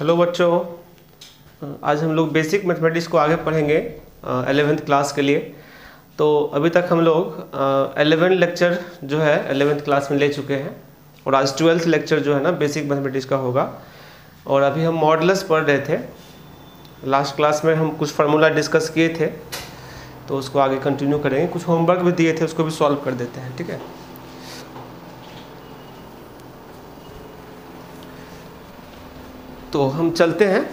Hello बच्चों। आज हम लोग बेसिक मैथमेटिक्स को आगे पढ़ेंगे एलेवेंथ क्लास के लिए। तो अभी तक हम लोग एलेवेंथ लेक्चर जो है एलेवेंथ क्लास में ले चुके हैं। और आज ट्वेल्थ लेक्चर जो है ना बेसिक मैथमेटिक्स का होगा। और अभी हम मॉडल्स पढ़ रहे थे। लास्ट क्लास में हम कुछ फार्मूला डिस्कस किए थे। तो उसको आगे कंटिन्यू करेंगे। कुछ होमवर्क भी दिए थे, उसको भी सॉल्व कर देते हैं, ठीक है? तो हम चलते हैं।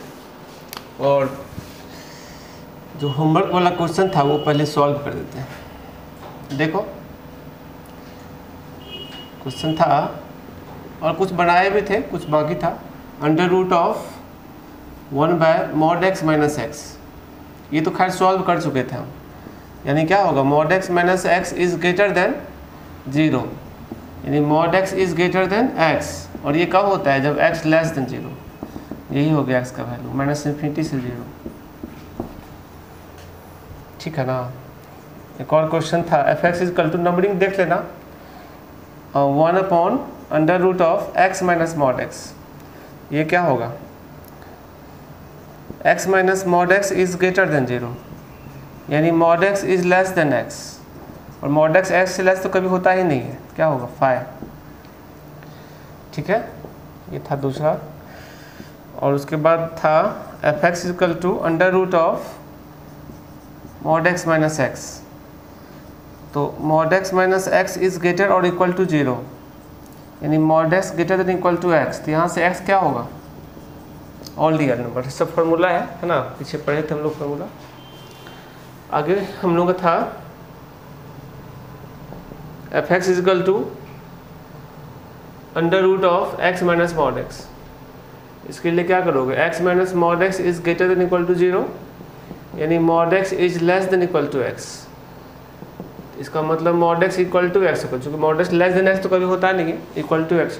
और जो होमवर्क वाला क्वेश्चन था, वो पहले सॉल्व कर देते हैं। देखो। क्वेश्चन था, और कुछ बनाए भी थे, कुछ बाकी था। Under root of one by mod x minus x ये तो खैर सॉल्व कर चुके थे हम। यानी क्या होगा? Mod x minus x is greater than zero यानी mod x is greater than x और ये कब होता है? जब एक्स लेस देन ज़ीरो यही हो गया एक्स का वैल्यू माइनस इन्फिनिटी से ज़ीरो ठीक है ना? एक और क्वेश्चन था। F x is equal to numbering देख लेना। One upon under root of x minus mod x ये क्या होगा? X minus mod x is greater than zero यानी mod x is less than x और मॉड एक्स एक्स से less तो कभी होता ही नहीं है। क्या होगा? फाइव ठीक है? ये था दूसरा। और उसके बाद था f x is equal to under root of mod x minus x तो mod x minus x is greater और इक्वल टू ज़ीरो यानी mod x greater than equal to x तो यहाँ से एक्स क्या होगा? ऑल रियल नंबर सब formula है है ना? पीछे पढ़े थे हम लोग फार्मूला आगे हम लोग का था f x is equal to under root of x minus mod x इसके लिए क्या करोगे? X minus mod x is greater than equal to zero यानी mod x is less than equal to x इसका मतलब mod x equal to x होगा चूँकि mod x less than x तो कभी होता नहीं है इक्वल टू एक्स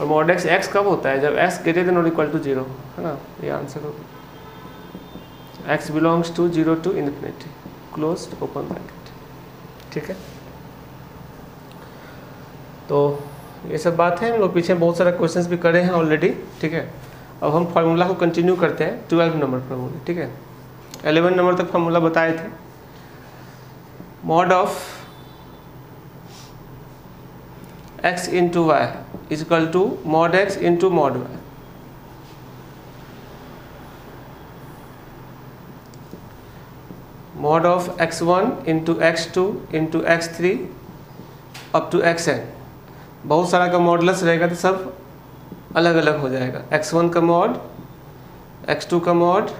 और मॉड एक्स एक्स कब होता है? जब एक्स ग्रेटर देन और इक्वल टू ज़ीरो है ना? ये आंसर होगा। X belongs to zero to infinity close open bracket ठीक है? तो ये सब बात है। हम लोग पीछे बहुत सारे क्वेश्चंस भी करे हैं ऑलरेडी ठीक है? अब हम फार्मूला को कंटिन्यू करते हैं। ट्वेल्व नंबर फार्मूला ठीक है? एलेवन नंबर तक फार्मूला बताए थे। Mod of x into y is equal to mod x into mod y mod of x one into x two into x three up to x n बहुत सारा का modulus रहेगा तो सब अलग अलग हो जाएगा। X1 का मॉड x2 का मॉड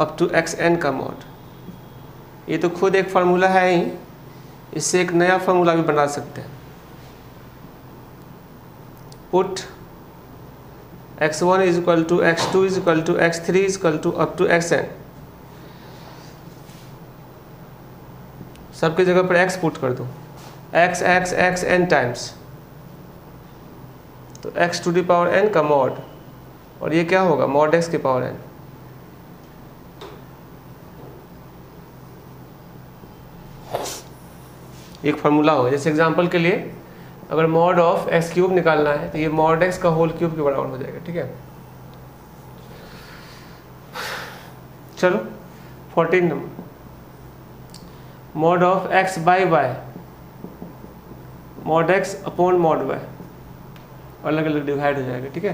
अप टू xn का मॉड ये तो खुद एक फार्मूला है ही। इससे एक नया फार्मूला भी बना सकते हैं। Put x1 one is equal to x two is equal to x three is equal to up to x n सबके जगह पर x पुट कर दो। X x x n times तो x to the power n का mod और ये क्या होगा? मॉड एक्स की पावर एन एक फार्मूला होगा। जैसे एग्जांपल के लिए, अगर मॉड ऑफ़ एक्स क्यूब निकालना है तो ये मॉड एक्स का होल क्यूब के बराबर हो जाएगा, ठीक है? चलो fourteen number mod of x by y mod x upon mod y अलग अलग डिवाइड हो जाएगा, ठीक है?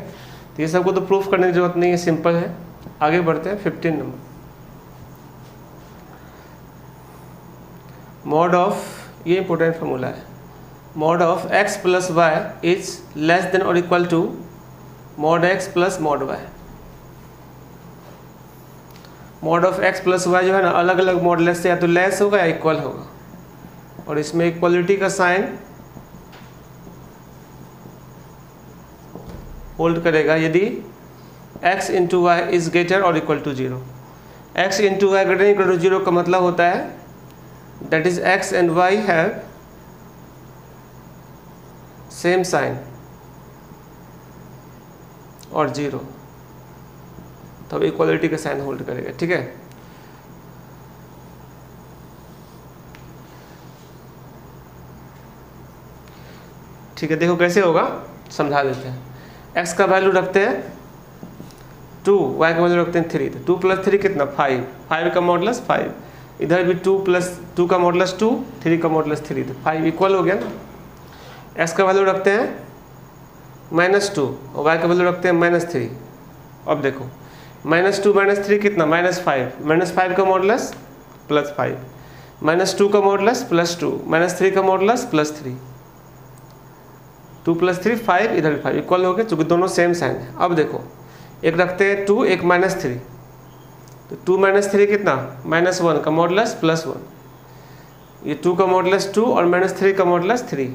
तो ये सबको तो प्रूफ करने की ज़रूरत नहीं है सिंपल है। आगे बढ़ते हैं फिफ्टीन नंबर मॉड ऑफ़ ये इंपॉर्टेंट फार्मूला है। Mod of x plus y is less than और equal to mod x plus mod y mod of x plus y जो है ना अलग अलग मॉडल से या तो लेस होगा या इक्वल होगा। और इसमें इक्वलिटी का साइन होल्ड करेगा यदि x into y is greater और equal to zero x into y greater equal to zero का मतलब होता है that is x and y have same sign और ज़ीरो तब इक्वलिटी का साइन होल्ड करेगा, ठीक है? ठीक है, देखो कैसे होगा, समझा देते हैं। एक्स का वैल्यू रखते हैं टू वाई का वैल्यू रखते हैं थ्री तो टू प्लस थ्री कितना? फाइव फाइव का मॉडलस फाइव इधर भी टू प्लस टू का मॉडलस टू थ्री का मॉडलस थ्री तो फाइव इक्वल हो गया ना? एक्स का वैल्यू रखते हैं माइनस टू और वाई का वैल्यू रखते हैं माइनस थ्री अब देखो माइनस टू माइनस थ्री कितना? माइनस फाइव माइनस फाइव का modulus plus five minus two का modulus plus two minus three का modulus plus three two plus three, five, इधर भी फाइव, इक्वल हो गए चूँकि दोनों सेम साइन है। अब देखो, एक रखते हैं टू, एक माइनस थ्री। तो टू माइनस थ्री कितना? माइनस वन का मॉडलस प्लस वन। ये टू का मॉडलस टू और माइनस थ्री का modulus three.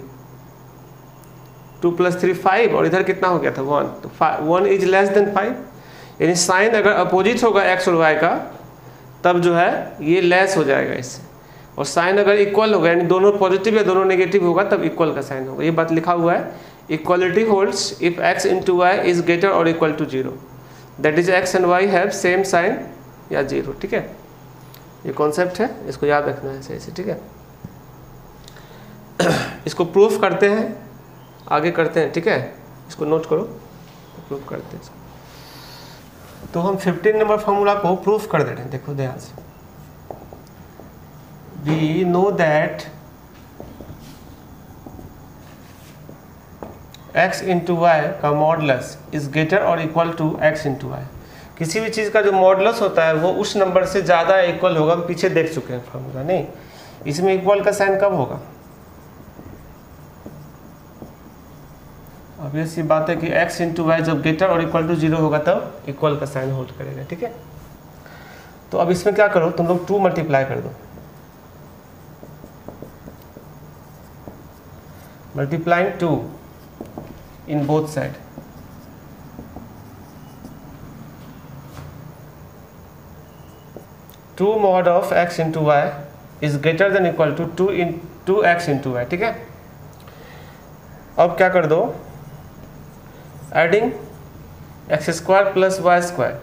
Two plus three, five, और इधर कितना हो गया था? वन। तो one is less than five यानी साइन अगर अपोजिट होगा एक्स और वाई का, तब जो है, ये लेस हो जाएगा इससे। और साइन अगर इक्वल होगा यानी दोनों पॉजिटिव या दोनों नेगेटिव होगा, तब इक्वल का साइन होगा। ये बात लिखा हुआ है। Equality holds if x into y is greater और equal to zero that is x and y have same sign या ज़ीरो ठीक है? ये कॉन्सेप्ट है। इसको याद रखना है सही से ठीक है? इसको प्रूफ करते हैं। आगे करते हैं, ठीक है? इसको नोट करो। प्रूफ करते हैं तो हम 15 नंबर फॉर्मूला को प्रूफ कर दे रहे हैं। देखो ध्यान से। We know that x into y का मॉडलस इज़ ग्रेटर और equal to x into y किसी भी चीज़ का जो मॉडलस होता है, वो उस नंबर से ज़्यादा इक्वल होगा, हम पीछे देख चुके हैं फॉर्मूला नहीं? इसमें इक्वल का साइन कब होगा? अब ये सी बात है कि x इंटू वाई जब ग्रेटर और इक्वल टू ज़ीरो होगा, तब इक्वल का साइन होल्ड करेगा, ठीक है? तो अब इसमें क्या करो? तुम लोग टू मल्टीप्लाई कर दो। Multiplying two in both side two mod of x into y is greater than equal to two in two x into y ठीक है? अब क्या कर दो? Adding x square plus y square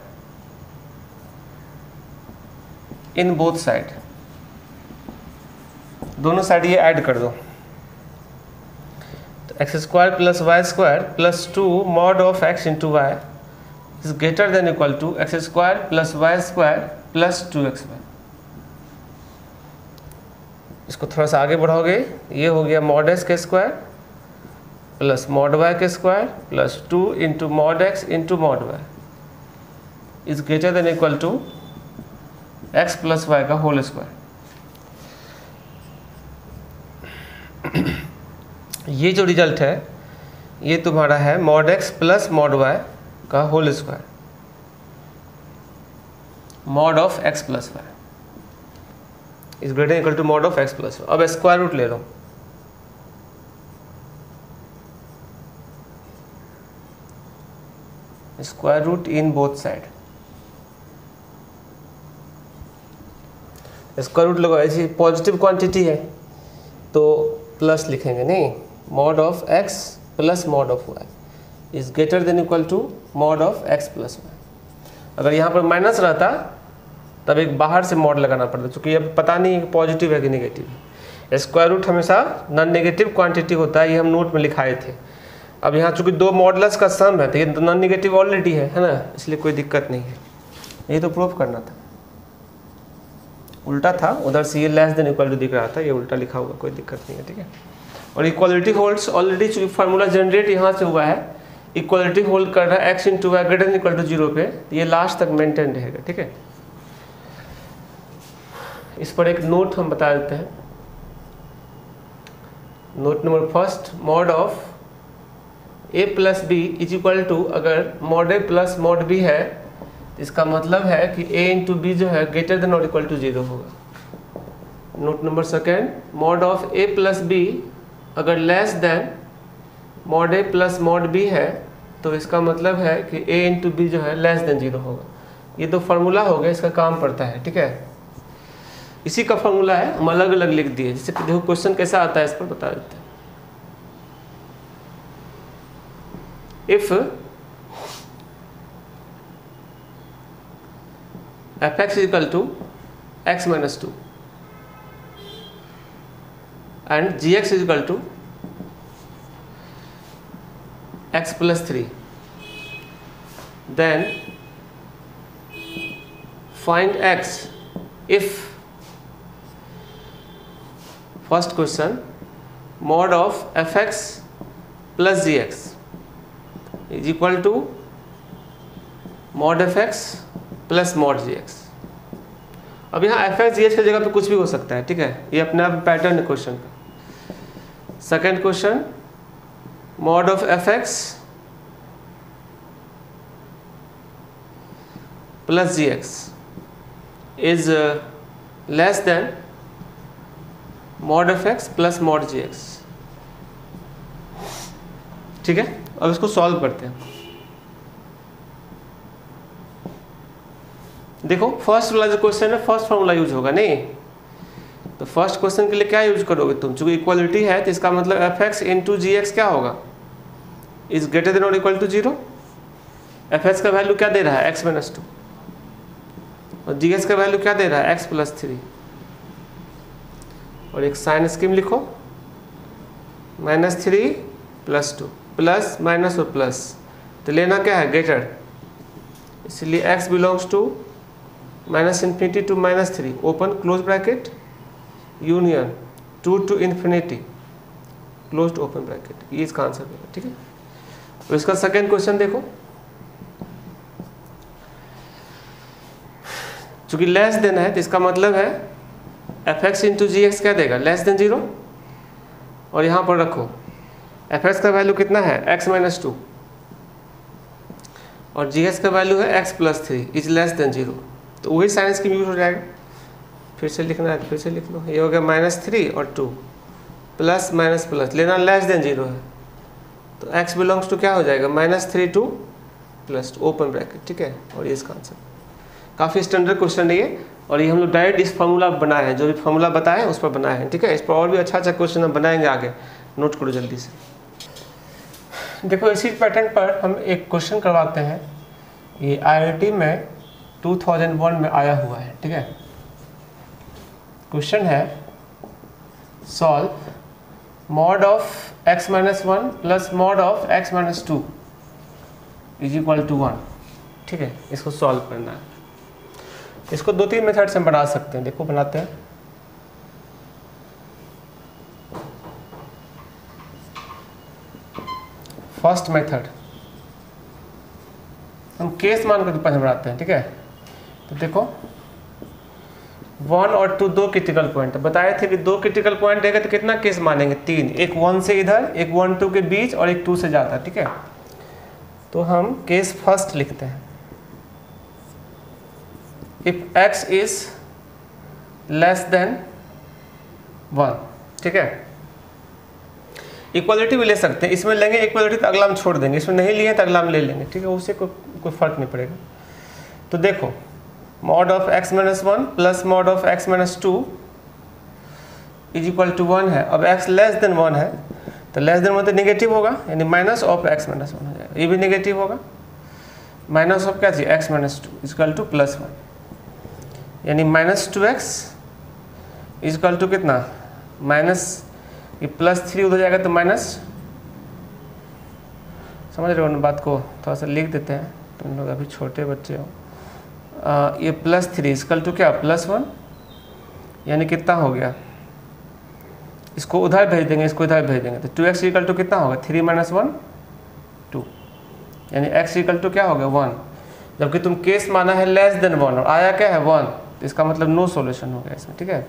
in both side दोनों side ये add कर दो। X square plus y square plus two mod of x into y is greater than equal to x square plus y square plus two x y इसको थोड़ा सा आगे बढ़ाओगे, ये हो गया मॉड एक्स के स्क्वायर प्लस मॉड वाई के square plus two into mod x into mod y is greater than equal to x plus y का होल स्क्वायर ये जो रिज़ल्ट है, ये तुम्हारा है mod x plus mod y का whole square mod of x plus y is greater equal to mod of x plus अब square root ले लो square root in both side square root लगो ऐसी पॉजिटिव क्वांटिटी है तो plus लिखेंगे, नहीं? Mod of x plus mod of y is greater than equal to mod of x plus y अगर यहाँ पर माइनस रहता, तब एक बाहर से मॉड लगाना पड़ता क्योंकि अब पता नहीं है कि पॉजिटिव है कि नेगेटिव है। स्क्वायर रूट हमेशा नॉन नेगेटिव क्वांटिटी होता है, ये हम नोट में लिखाए थे। अब यहाँ चूँकि दो मॉडल्स का सम है तो ये नॉन नेगेटिव ऑलरेडी है है ना? इसलिए कोई दिक्कत नहीं है। ये तो प्रूफ करना था। उल्टा था, उधर से ये लेस देन इक्वल टू दिख रहा था, ये उल्टा लिखा हुआ, कोई दिक्कत नहीं है, ठीक है? और equality holds already formula generate यहाँ से हुआ है। इक्वालिटी होल्ड कर रहा है x into y greater equal to zero पे। ये लास्ट तक मेंटेन रहेगा, ठीक है? इस पर एक नोट हम बता देते हैं। Note number first mod of a plus b is equal to अगर mod a plus mod b है इसका मतलब है कि ए इंटू बी जो है ग्रेटर देन और इक्वल टू ज़ीरो होगा। Note number second mod of a plus b अगर less than mod a plus mod b है तो इसका मतलब है कि ए इंटू बी जो है लेस देन ज़ीरो होगा। ये तो फार्मूला हो गया इसका काम पड़ता है, ठीक है? इसी का फार्मूला है, हम अलग अलग लिख दिए। जैसे देखो क्वेश्चन कैसा आता है, इस पर बता देते हैं। If f x equal to x minus two and gx is equal to x plus 3 then find x if first question mod of fx plus gx is equal to mod fx plus mod gx अब यहाँ F x जी H की जगह पे कुछ भी हो सकता है ठीक है ये अपने पैटर्न है क्वेश्चन का second question mod of f x plus g x is less than mod f x plus mod g x ठीक है? अब इसको सॉल्व करते हैं। देखो फ़र्स्ट वाला जो क्वेश्चन है फ़र्स्ट फॉर्मूला यूज़ होगा, नहीं? तो फ़र्स्ट क्वेश्चन के लिए क्या यूज़ करोगे तुम? चूँकि इक्वालिटी है तो इसका मतलब f x into g x क्या होगा? इज़ ग्रेटर देन और equal to zero f x का वैल्यू क्या दे रहा है? एक्स माइनस टू और जी एक्स का वैल्यू क्या दे रहा है? एक्स प्लस थ्री और एक साइन स्कीम लिखो. Minus three plus two plus minus और प्लस तो लेना क्या है? ग्रेटर इसलिए x belongs to minus infinity to minus three open close bracket union two to infinity close open bracket ये इसका आंसर होगा ठीक है? तो इसका सेकेंड क्वेश्चन देखो। चूँकि लेस देन है तो इसका मतलब है f x into g x क्या देगा? लेस देन ज़ीरो और यहाँ पर रखो एफ़ एक्स का वैल्यू कितना है? एक्स माइनस टू और जी एक्स का वैल्यू है x plus three is less than zero तो वही साइंस की यूज़ हो जाएगा। फिर से लिखना है, फिर से लिख लो। ये हो गया माइनस थ्री और टू प्लस माइनस प्लस लेना लेस देन ज़ीरो है। तो एक्स बिलोंग्स टू क्या हो जाएगा? Minus three to plus two open bracket ठीक है? और ये इसका आंसर काफ़ी स्टैंडर्ड क्वेश्चन है ये। और ये हम लोग डायरेक्ट इस फॉर्मूला बनाए हैं। जो भी फॉर्मूला बताए उस पर बनाए हैं, ठीक है? इस पर और भी अच्छा अच्छा क्वेश्चन हम बनाएँगे आगे। नोट करो जल्दी से। देखो, इसी पैटर्न पर हम एक क्वेश्चन करवाते हैं। ये आईआईटी में 2001 में आया हुआ है, ठीक है? क्वेश्चन है, solve mod of x minus one plus mod of x minus two is equal to one ठीक है, इसको सॉल्व करना है। इसको दो तीन मेथड से हम बना सकते हैं, देखो बनाते हैं। फ़र्स्ट मेथड हम केस मान कर बनाते हैं, ठीक है? तो देखो वन और टू, दो क्रिटिकल पॉइंट बताए थे कि दो क्रिटिकल पॉइंट रहेगा तो कितना केस मानेंगे? तीन। एक वन से इधर, एक वन, टू के बीच और एक टू से जाता ठीक है? तो हम केस फ़र्स्ट लिखते हैं। If x is less than one ठीक है? इक्वालिटी भी ले सकते हैं। इसमें लेंगे इक्वालिटी तो अगला हम छोड़ देंगे। इसमें नहीं लिए तो अगला हम ले लेंगे, ठीक है? उससे कोई कोई फ़र्क नहीं पड़ेगा। तो देखो mod of x minus one plus mod of x minus two is equal to one है। अब एक्स लेस देन वन है तो लेस देन वन तो निगेटिव होगा, यानी minus of x minus one हो जाएगा। ये भी निगेटिव होगा। माइनस ऑफ़ क्या चाहिए x minus two is equal to plus one यानी minus two x is equal to कितना? माइनस ये प्लस थ्री उधर जाएगा तो माइनस समझ रहे हो ना बात को? थोड़ा सा लिख देते हैं। तुम लोग अभी छोटे बच्चे हो। ये plus three is equal to क्या? प्लस वन यानी कितना हो गया? इसको उधर भेज देंगे, इसको इधर भेज देंगे। तो टू एक्स इक्वल टू कितना होगा? थ्री माइनस वन टू यानी एक्स इक्वल टू क्या हो गया? वन जबकि तुम केस माना है लेस देन वन और आया क्या है? वन तो इसका मतलब नो सॉल्यूशन हो गया इसमें, ठीक है?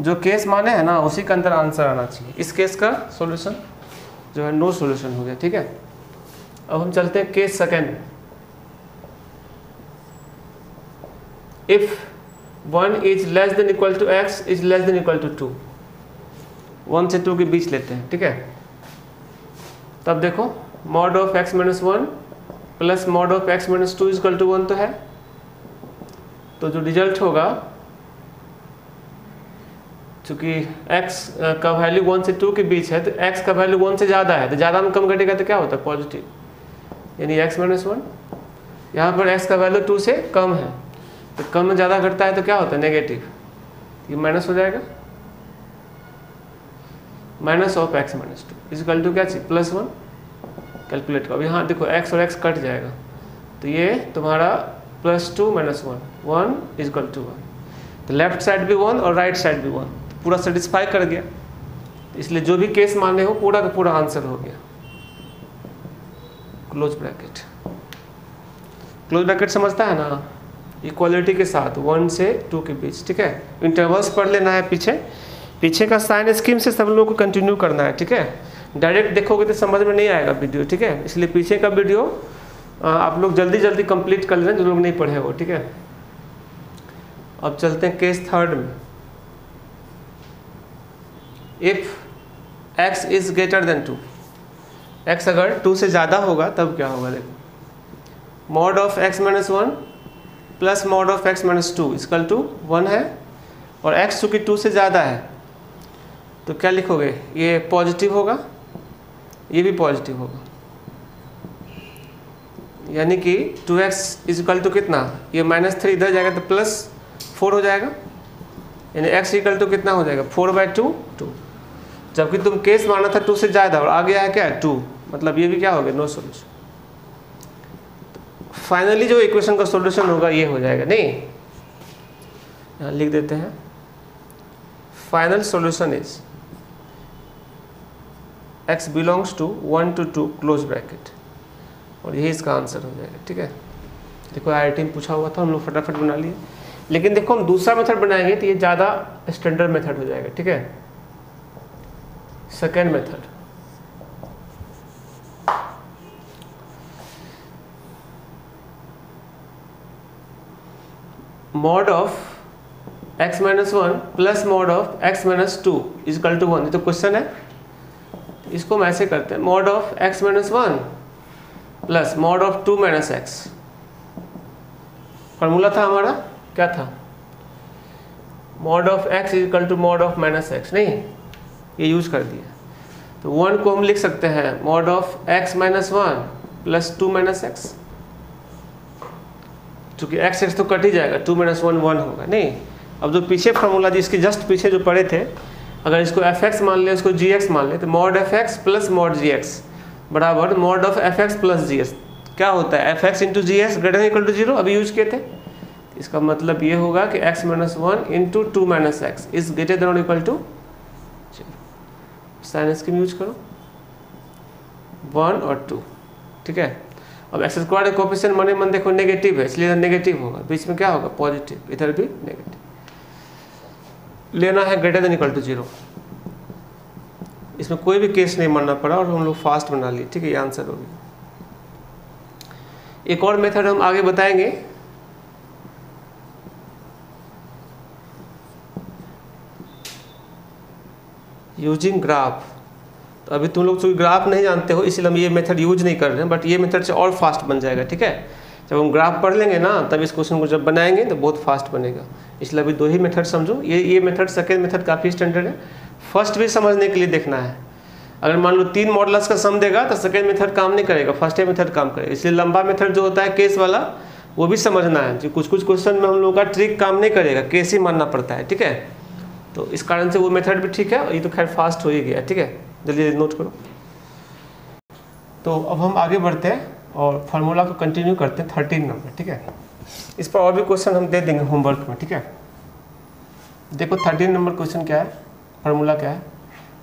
जो केस माने है ना, उसी के अंदर आंसर आना चाहिए। इस केस का सोल्यूशन जो है नो सोल्यूशन हो गया, ठीक है? अब हम चलते हैं case second if one is less than equal to x is less than equal to two one से टू के बीच लेते हैं, ठीक है? तब देखो mod of x minus one plus mod of x minus two is equal to one तो है। तो जो रिज़ल्ट होगा, चूँकि x का वैल्यू वन से टू के बीच है तो x का वैल्यू वन से ज़्यादा है तो ज़्यादा में कम घटेगा तो क्या होता है? पॉजिटिव यानी x माइनस वन यहाँ पर x का वैल्यू टू से कम है। तो कम ज़्यादा घटता है तो क्या होता है? नेगेटिव ये माइनस हो जाएगा। Minus of x minus two is equal to क्या चाहिए प्लस वन कैलकुलेट करो। अभी हाँ देखो एक्स और एक्स कट जाएगा। तो ये तुम्हारा plus two minus one one is equal to one तो लेफ़्ट साइड भी वन और राइट साइड भी वन तो पूरा सेटिस्फाई कर गया। इसलिए जो भी केस माने हो, पूरा का पूरा आंसर हो गया। क्लोज ब्रैकेट क्लोज ब्रैकेट समझता है ना? इक्वालिटी के साथ वन से टू के बीच, ठीक है? इंटरवल्स पढ़ लेना है पीछे। पीछे का साइन स्कीम से सब लोगों को कंटिन्यू करना है, ठीक है? डायरेक्ट देखोगे तो समझ में नहीं आएगा वीडियो ठीक है? इसलिए पीछे का वीडियो आप लोग जल्दी जल्दी कंप्लीट कर लेना, जो लोग नहीं पढ़े हो, ठीक है? अब चलते हैं केस थर्ड में। If x is greater than two x अगर टू से ज़्यादा होगा, तब क्या होगा, देखो? Mod of x minus one plus mod of x minus two is equal to one है और एक्स चूँकि टू से ज़्यादा है तो क्या लिखोगे? ये पॉजिटिव होगा, ये भी पॉजिटिव होगा। यानी कि टू एक्स इजकल टू कितना? ये माइनस थ्री इधर जाएगा तो प्लस फोर हो जाएगा। यानी एक्स इक्वल टू कितना हो जाएगा? फोर बाई टू टू जबकि तुम केस माना था टू से ज़्यादा और आगे आया क्या? टू मतलब ये भी क्या हो गया? नो सोल्यूशन फाइनली जो इक्वेशन का सॉल्यूशन होगा, ये हो जाएगा। नहीं। यहाँ लिख देते हैं। Final solution is x belongs to one to two close bracket और यही इसका आंसर हो जाएगा, ठीक है? देखो आईआईटी में पूछा हुआ था, हम लोग फटाफट बना लिए। लेकिन देखो, हम दूसरा मेथड बनाएँगे तो ये ज़्यादा स्टैंडर्ड मेथड हो जाएगा, ठीक है? Second method mod of x minus one plus mod of x minus two is equal to one ये तो क्वेश्चन है। इसको हम ऐसे करते हैं। Mod of x minus one plus mod of two minus x formula था हमारा? क्या था? Mod of x equal to mod of minus x नहीं? ये यूज़ कर दिया। तो वन को हम लिख सकते हैं। Mod of x minus one plus two minus x चूँकि एक्स एक्स तो कट ही जाएगा टू माइनस वन वन होगा। नहीं, अब जो पीछे फार्मूला जिसके जस्ट पीछे जो पड़े थे, अगर इसको एफ़ एक्स मान लें, इसको जी एक्स मान लें तो mod f x plus mod g x बराबर mod of f x plus g s क्या होता है? F x into g s greater equal to zero अभी यूज़ किए थे। इसका मतलब ये होगा कि x minus one into two minus x is greater than equal to sign scheme use करो। वन और टू ठीक है? अब एक्स स्क्वायर कोपिशन मने मन देखो नेगेटिव है, इसलिए नेगेटिव होगा। बीच में क्या होगा? पॉजिटिव इधर भी नेगेटिव लेना है greater than equal to zero इसमें कोई भी केस नहीं मानना पड़ा और हम लोग फास्ट बना लिए। ठीक है, ये आंसर होगी एक और मेथड हम आगे बताएँगे। यूजिंग ग्राफ तो अभी तुम लोग चूँकि ग्राफ नहीं जानते हो, इसलिए हम ये मेथड यूज़ नहीं कर रहे हैं बट ये मेथड से और फास्ट बन जाएगा, ठीक है? जब हम ग्राफ पढ़ लेंगे ना, तब इस क्वेश्चन को जब बनाएँगे तो बहुत फास्ट बनेगा। इसलिए अभी दो ही मेथड समझो। ये ये मेथड सेकेंड मेथड काफ़ी स्टैंडर्ड है। फ़र्स्ट भी समझने के लिए देखना है। अगर मान लो तीन मॉडल्स का सम देगा तो सेकेंड मेथड काम नहीं करेगा फ़र्स्ट मेथड काम करेगा। इसलिए लंबा मेथड जो होता है केस वाला, वो भी समझना है। जो कुछ कुछ क्वेश्चन में हम लोगों का ट्रिक काम नहीं करेगा केस ही मानना पड़ता है, ठीक है? तो इस कारण से वो मेथड भी ठीक है, ये तो खैर फास्ट हो ही गया, ठीक है? जल्दी नोट करो। तो अब हम आगे बढ़ते हैं और फार्मूला को कंटिन्यू करते हैं थर्टीन नंबर ठीक है? इस पर और भी क्वेश्चन हम दे देंगे होमवर्क में, ठीक है? देखो थर्टीन नंबर क्वेश्चन क्या है? फार्मूला क्या है?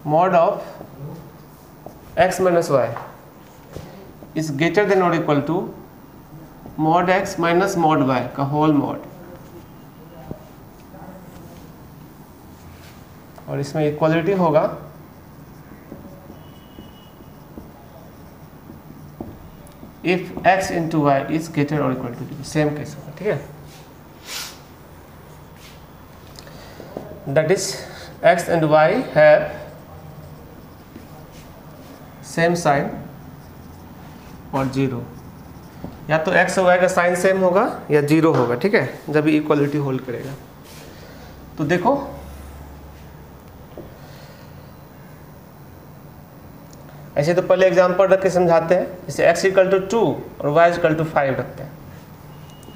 Mod of x minus y is greater than और equal to mod x minus mod y का होल मॉड और इसमें इक्वालिटी होगा if x into y is greater और equal to zero same case होगा ठीक है that is x and y have same sign और ज़ीरो या तो एक्स और y का साइन सेम होगा या ज़ीरो होगा, ठीक है? जब इक्वालिटी होल्ड करेगा। तो देखो ऐसे तो पहले एग्ज़ाम्पल रख के समझाते हैं। जैसे एक्स इक्वल टू टू और वाई इक्वल टू फाइव रखते हैं।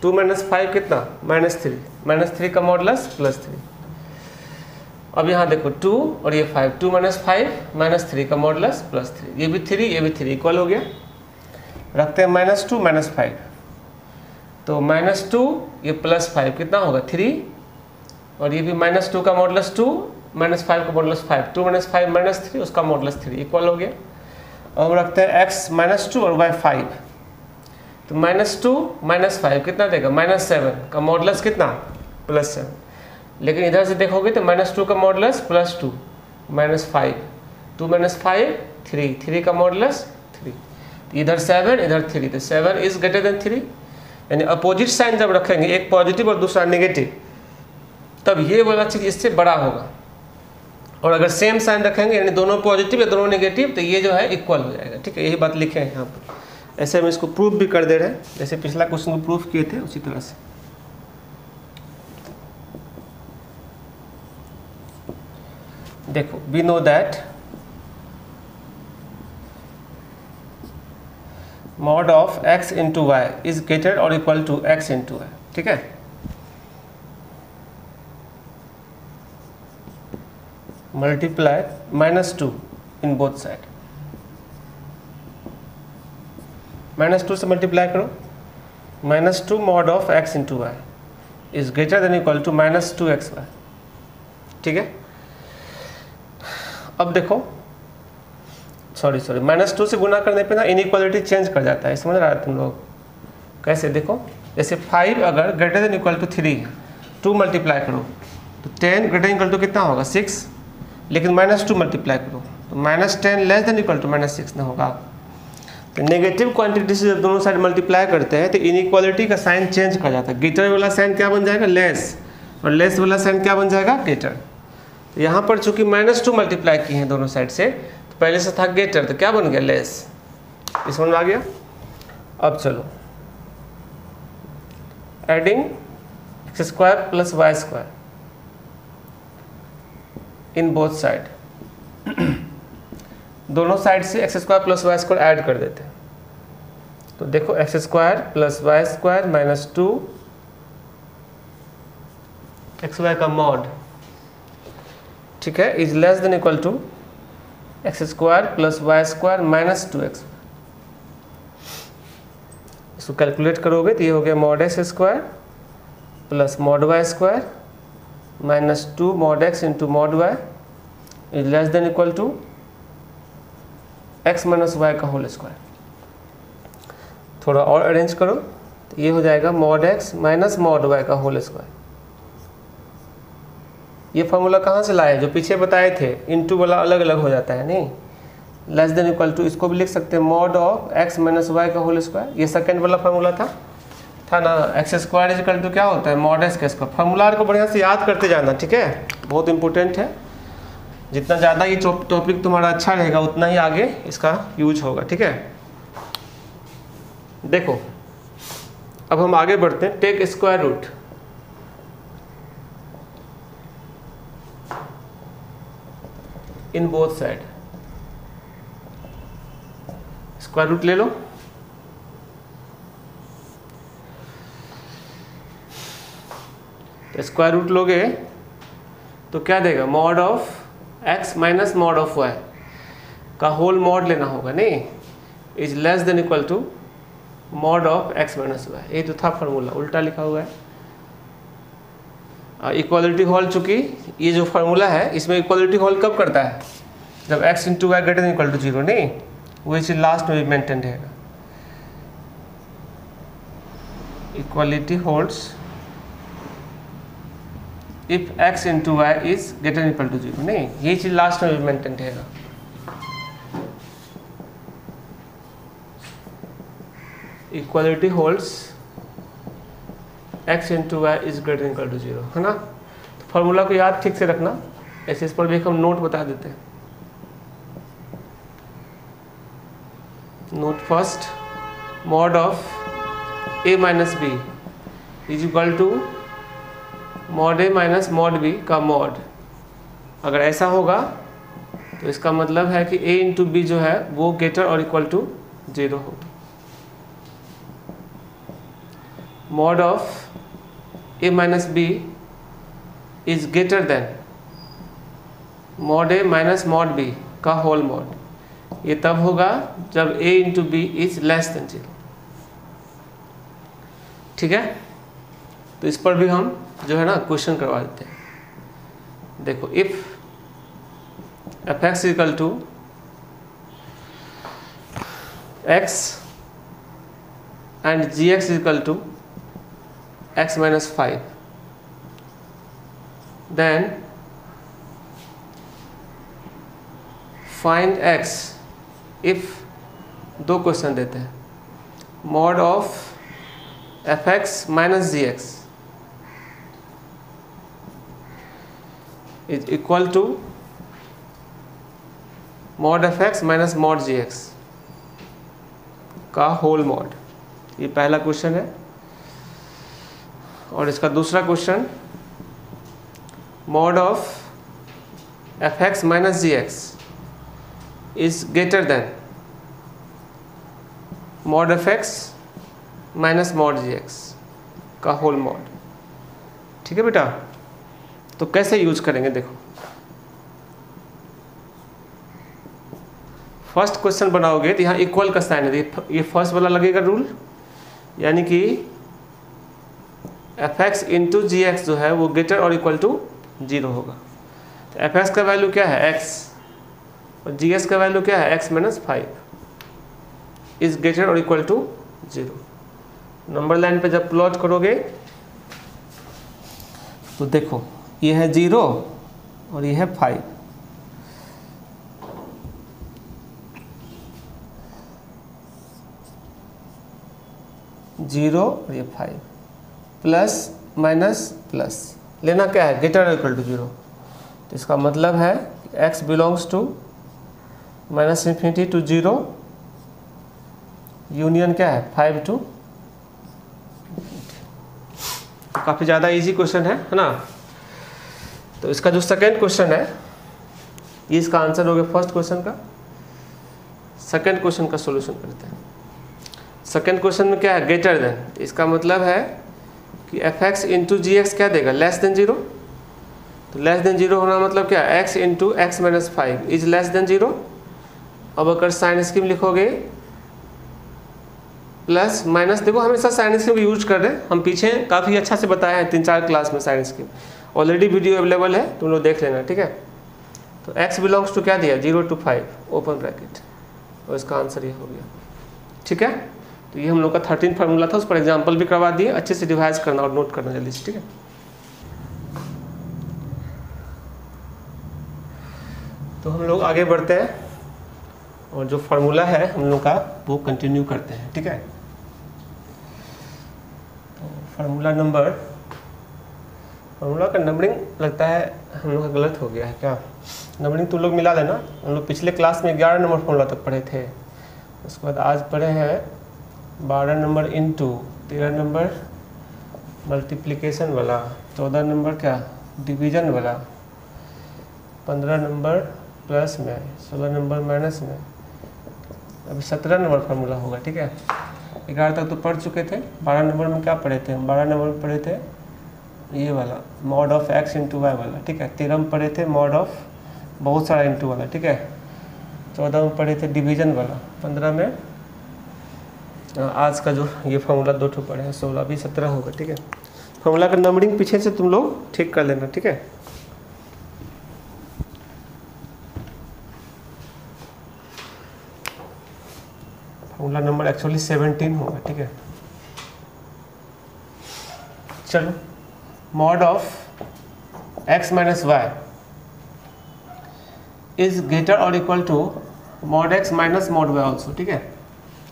टू माइनस फाइव कितना? माइनस थ्री माइनस थ्री का मॉडलस प्लस थ्री अब यहाँ देखो टू और ये five two minus five minus three का मॉडलस प्लस थ्री ये भी थ्री ये भी थ्री इक्वल हो गया। रखते हैं माइनस टू माइनस फाइव तो माइनस टू ये प्लस फाइव कितना होगा? थ्री और ये भी माइनस टू का मॉडलस टू माइनस फाइव का modulus five two minus five minus three उसका मॉडलस थ्री इक्वल हो गया। और रखते हैं एक्स माइनस टू और वाई फाइव तो माइनस टू माइनस फाइव कितना देगा? माइनस सेवन का मॉडलस कितना? प्लस सेवन लेकिन इधर से देखोगे तो माइनस टू का modulus plus two minus five two minus five three three का मॉडलस थ्री तो इधर सेवन इधर थ्री तो seven is greater than three यानी अपोजिट साइन जब रखेंगे, एक पॉजिटिव और दूसरा नेगेटिव तब ये वाला चीज़ इससे बड़ा होगा। और अगर सेम साइन रखेंगे, यानी दोनों पॉजिटिव या दोनों नेगेटिव तो ये जो है इक्वल हो जाएगा। ठीक है, यही बात लिखे हैं यहाँ पर। ऐसे हम इसको प्रूफ भी कर दे रहे हैं। जैसे पिछला क्वेश्चन को प्रूफ किए थे, उसी तरह से। देखो we know that mod of x into y is greater और equal to x into y ठीक है? Multiply minus two in both side minus two से मल्टीप्लाई करो. Minus two mod of x into y is greater than equal to minus two x y ठीक है? अब देखो. Sorry sorry minus two से गुना करने पे ना इनइक्वालिटी चेंज कर जाता है. समझ रहा है तुम लोग? कैसे? देखो. जैसे फाइव अगर greater than equal to three two multiply करो तो टेन ग्रेटर इक्वल टू कितना होगा? सिक्स लेकिन माइनस टू मल्टीप्लाई करो। तो minus ten less than equal to minus six ना होगा। तो नेगेटिव क्वांटिटी से जब दोनों साइड मल्टीप्लाई करते हैं तो इनइक्वालिटी का साइन चेंज कर जाता है। ग्रेटर वाला साइन क्या बन जाएगा? लेस और लेस वाला साइन क्या बन जाएगा? ग्रेटर तो यहाँ पर चूँकि माइनस टू मल्टीप्लाई किए हैं दोनों साइड से तो पहले से था ग्रेटर तो क्या बन गया? लेस इस में आ गया? अब चलो। Adding x square plus y square in both side दोनों साइड से x square plus y square add कर देते तो देखो x square plus y square minus two x y का मॉड ठीक है is less than equal to x square plus y square minus two x इसको कैलकुलेट करोगे तो ये हो गया mod x square plus mod y square minus two mod x into mod y is less than equal to x minus y का whole square थोड़ा और arrange करो तो ये हो जाएगा mod x minus mod y का होल स्क्वायर ये फॉर्मूला कहाँ से लाए? जो पीछे बताए थे इनटू वाला अलग अलग हो जाता है, नहीं? लेस देन इक्वल टू इसको भी लिख सकते हैं mod of x minus y का होल स्क्वायर ये सेकेंड वाला फॉर्मूला था। था ना एक्स स्क्वायर इज़ टू क्या होता है? मॉड एक्स का स्क्वायर फॉर्मूला को बढ़िया से याद करते जाना, ठीक है? बहुत इंपॉर्टेंट है। जितना ज़्यादा ये टॉपिक तुम्हारा अच्छा रहेगा, उतना ही आगे इसका यूज़ होगा, ठीक है? देखो, अब हम आगे बढ़ते हैं। Take square root in both side square root ले लो। तो स्क्वायर रूट लोगे तो क्या देगा? Mod of x minus mod of y का होल मॉड लेना होगा, नहीं? Is less than equal to mod of x minus y ये तो था फार्मूला उल्टा लिखा हुआ है। इक्वालिटी हॉल चूँकि ये जो फार्मूला है, इसमें इक्वालिटी हॉल कब करता है? जब x into y greater equal to zero नहीं? वो इसे लास्ट में भी मेंटेन रहेगा। Equality holds if x into y is greater equal to zero नहीं, ये चीज़ लास्ट में भी मेंटेन रहेगा। Equality holds x into y is greater equal to zero है ना? तो फॉर्मूला को याद ठीक से रखना। ऐसे इस पर भी हम नोट बता देते हैं। Note first mod of a minus b is equal to mod a minus mod b का मॉड अगर ऐसा होगा तो इसका मतलब है कि ए इंटू बी जो है, वो ग्रेटर और इक्वल टू ज़ीरो होगा. Mod of a minus b is greater than mod a minus mod b का होल मॉड ये तब होगा जब a into b is less than zero ठीक है? तो इस पर भी हम जो है ना क्वेश्चन करवा देते हैं। देखो if f x equal to x and g x equal to x minus five then find x if दो क्वेश्चन देते हैं। Mod of f x minus g x is equal to mod f x minus mod g x का whole mod ये पहला question है। और इसका दूसरा question mod of f x minus g x is greater than mod f x minus mod g x का whole mod ठीक है बेटा? तो कैसे यूज़ करेंगे, देखो। फ़र्स्ट क्वेश्चन बनाओगे तो यहाँ इक्वल का साइन है। ये फ़र्स्ट वाला लगेगा रूल यानी कि f x into g x जो है वो ग्रेटर और इक्वल टू ज़ीरो होगा। तो एफ़ एक्स का वैल्यू क्या है? एक्स और जी एक्स का वैल्यू क्या है? X minus five is greater और equal to zero number line पे जब प्लॉट करोगे तो देखो ये है ज़ीरो और ये है फाइव। ज़ीरो और ये फाइव। Plus, minus, plus. लेना क्या है? Greater equal to zero. तो इसका मतलब है x belongs to minus infinity to zero. Union क्या है? फाइव टू काफ़ी ज़्यादा इजी क्वेश्चन है है ना? तो इसका जो सेकेंड क्वेश्चन है, ये इसका आंसर हो गया फ़र्स्ट क्वेश्चन का। सेकेंड क्वेश्चन का सोल्यूशन करते हैं। सेकेंड क्वेश्चन में क्या है? ग्रेटर देन इसका मतलब है कि f x into g x क्या देगा? लेस देन ज़ीरो तो लेस देन ज़ीरो होना मतलब क्या? X into x minus five is less than zero अब अगर साइन स्कीम लिखोगे प्लस माइनस देखो हमेशा साइन स्कीम यूज़ कर रहे हैं। हम पीछे काफ़ी अच्छा से बताए हैं, तीन चार क्लास में sign scheme already video available है, तुम लोग देख लेना, ठीक है? तो x बिलोंग्स टू क्या दिया? Zero to five open bracket और इसका आंसर ये हो गया। ठीक है? तो ये हम लोग का थर्टीन फार्मूला था, उस पर एग्ज़ाम्पल भी करवा दिए, अच्छे से डिवाइज करना और नोट करना जल्दी से, ठीक है? तो हम लोग आगे बढ़ते हैं, और जो फार्मूला है हम लोग का, वो कंटिन्यू करते हैं, ठीक है? तो फार्मूला नंबर फार्मूला का नंबरिंग लगता है, हम लोग का गलत हो गया है क्या? नंबरिंग तुम लोग मिला देना हम लोग पिछले क्लास में ग्यारह नंबर फार्मूला तक पढ़े थे। उसके बाद आज पढ़े हैं बारह नंबर इंटू तेरह नंबर मल्टीप्लिकेशन वाला, चौदह नंबर क्या? डिवीज़न वाला। पंद्रह नंबर प्लस में, सोलह नंबर माइनस में। अभी सत्रह नंबर फार्मूला होगा, ठीक है? ग्यारह तक तो पढ़ चुके थे। बारह नंबर में क्या पढ़े थे? हम बारह नंबर में पढ़े थे ये वाला mod of x into y वाला, ठीक है? तेरह में पढ़े थे मॉड ऑफ़ बहुत सारा इंटू वाला, ठीक है? चौदह में पढ़े थे डिवीज़न वाला, पंद्रह में आज का जो ये फार्मूला दो ठो पढ़े हैं, सोलह भी सत्रह होगा, ठीक है? फॉर्मूला का नंबरिंग पीछे से तुम लोग ठीक कर लेना, ठीक है? फार्मूला नंबर एक्चुअली सेवनटीन होगा, ठीक है? चलो। Mod of x minus y is greater और equal to mod x minus mod y also ठीक है?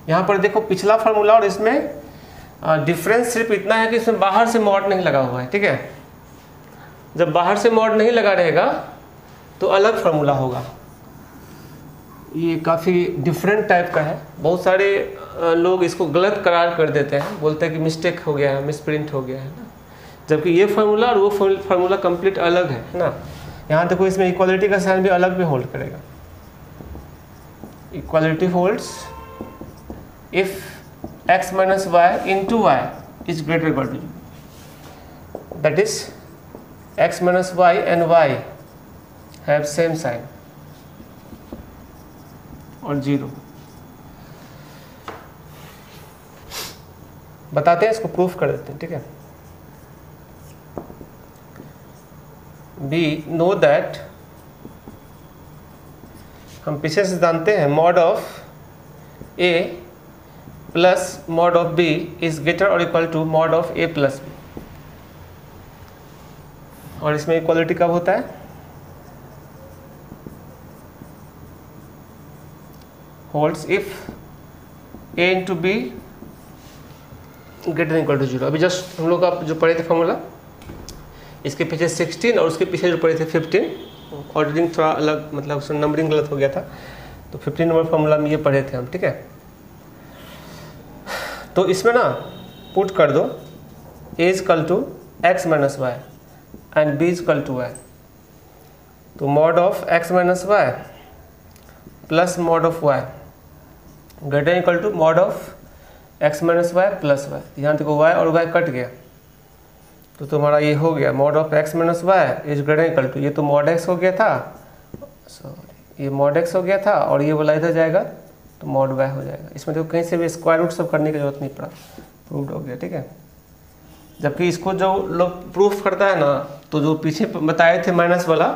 यहाँ पर देखो पिछला फार्मूला और इसमें डिफरेंस सिर्फ़ इतना है कि इसमें बाहर से मॉड नहीं लगा हुआ है, ठीक है? जब बाहर से मॉड नहीं लगा रहेगा तो अलग फार्मूला होगा। ये काफ़ी डिफरेंट टाइप का है। बहुत सारे लोग इसको गलत करार कर देते हैं, बोलते हैं कि मिस्टेक हो गया है मिसप्रिंट हो गया, है ना? जबकि ये फार्मूला और वो फार्मूला कंप्लीट अलग है। ना, यहाँ देखो इसमें इक्वालिटी का साइन भी अलग भी होल्ड करेगा। Equality holds if x minus y into y is greater equal to that is x minus y and y have same sign और ज़ीरो बताते हैं, इसको प्रूफ कर देते हैं, ठीक है? बी नो दैट हम पीछे से जानते हैं mod of a plus mod of b is greater और equal to mod of a plus b और इसमें इक्वालिटी कब होता है? Holds if a into b greater equal to zero अभी जस्ट हम लोग का जो पढ़े थे फॉर्मूला इसके पीछे 16 और उसके पीछे जो पढ़े थे 15 ऑर्डरिंग थोड़ा अलग मतलब उसमें नंबरिंग गलत हो गया था। तो 15 नंबर फॉर्मूला में ये पढ़े थे हम, ठीक है? तो इसमें ना पुट कर दो a is equal to x minus y and b is equal to y तो mod of x minus y plus mod of y greater equal to mod of x minus y plus y यहाँ देखो Y और Y cut गया। तो तुम्हारा ये हो गया mod of x minus y is greater equal to ये तो मॉड एक्स हो गया था। सॉरी ये मॉड एक्स हो गया था और ये वाला इधर जाएगा तो मॉड वाई हो जाएगा। इसमें देखो कहीं से भी स्क्वायर रूट सब करने की ज़रूरत नहीं पड़ा। प्रूव हो गया, ठीक है? जबकि इसको जो लोग प्रूफ करता है ना तो जो पीछे बताए थे माइनस वाला,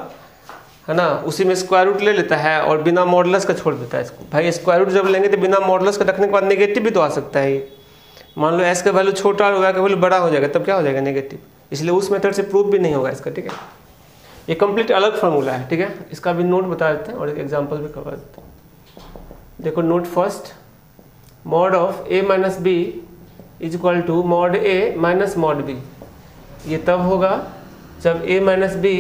है ना, उसी में स्क्वायर रूट ले लेता है और बिना मॉडलस का छोड़ देता है इसको। भाई स्क्वायर रूट जब लेंगे तो बिना मॉडलस का रखने के बाद नेगेटिव भी तो आ सकता है। ये मान लो एस का वैल्यू छोटा और वाई का वैल्यू बड़ा हो जाएगा, तब क्या हो जाएगा नेगेटिव इसलिए उस मेथड से प्रूफ भी नहीं होगा इसका, ठीक है? ये कंप्लीट अलग फार्मूला है, ठीक है? इसका भी नोट बता देते हैं और एक एग्ज़ाम्पल भी करवा देते हैं। देखो note first mod of a minus b is equal to mod a minus mod b ये तब होगा जब a minus b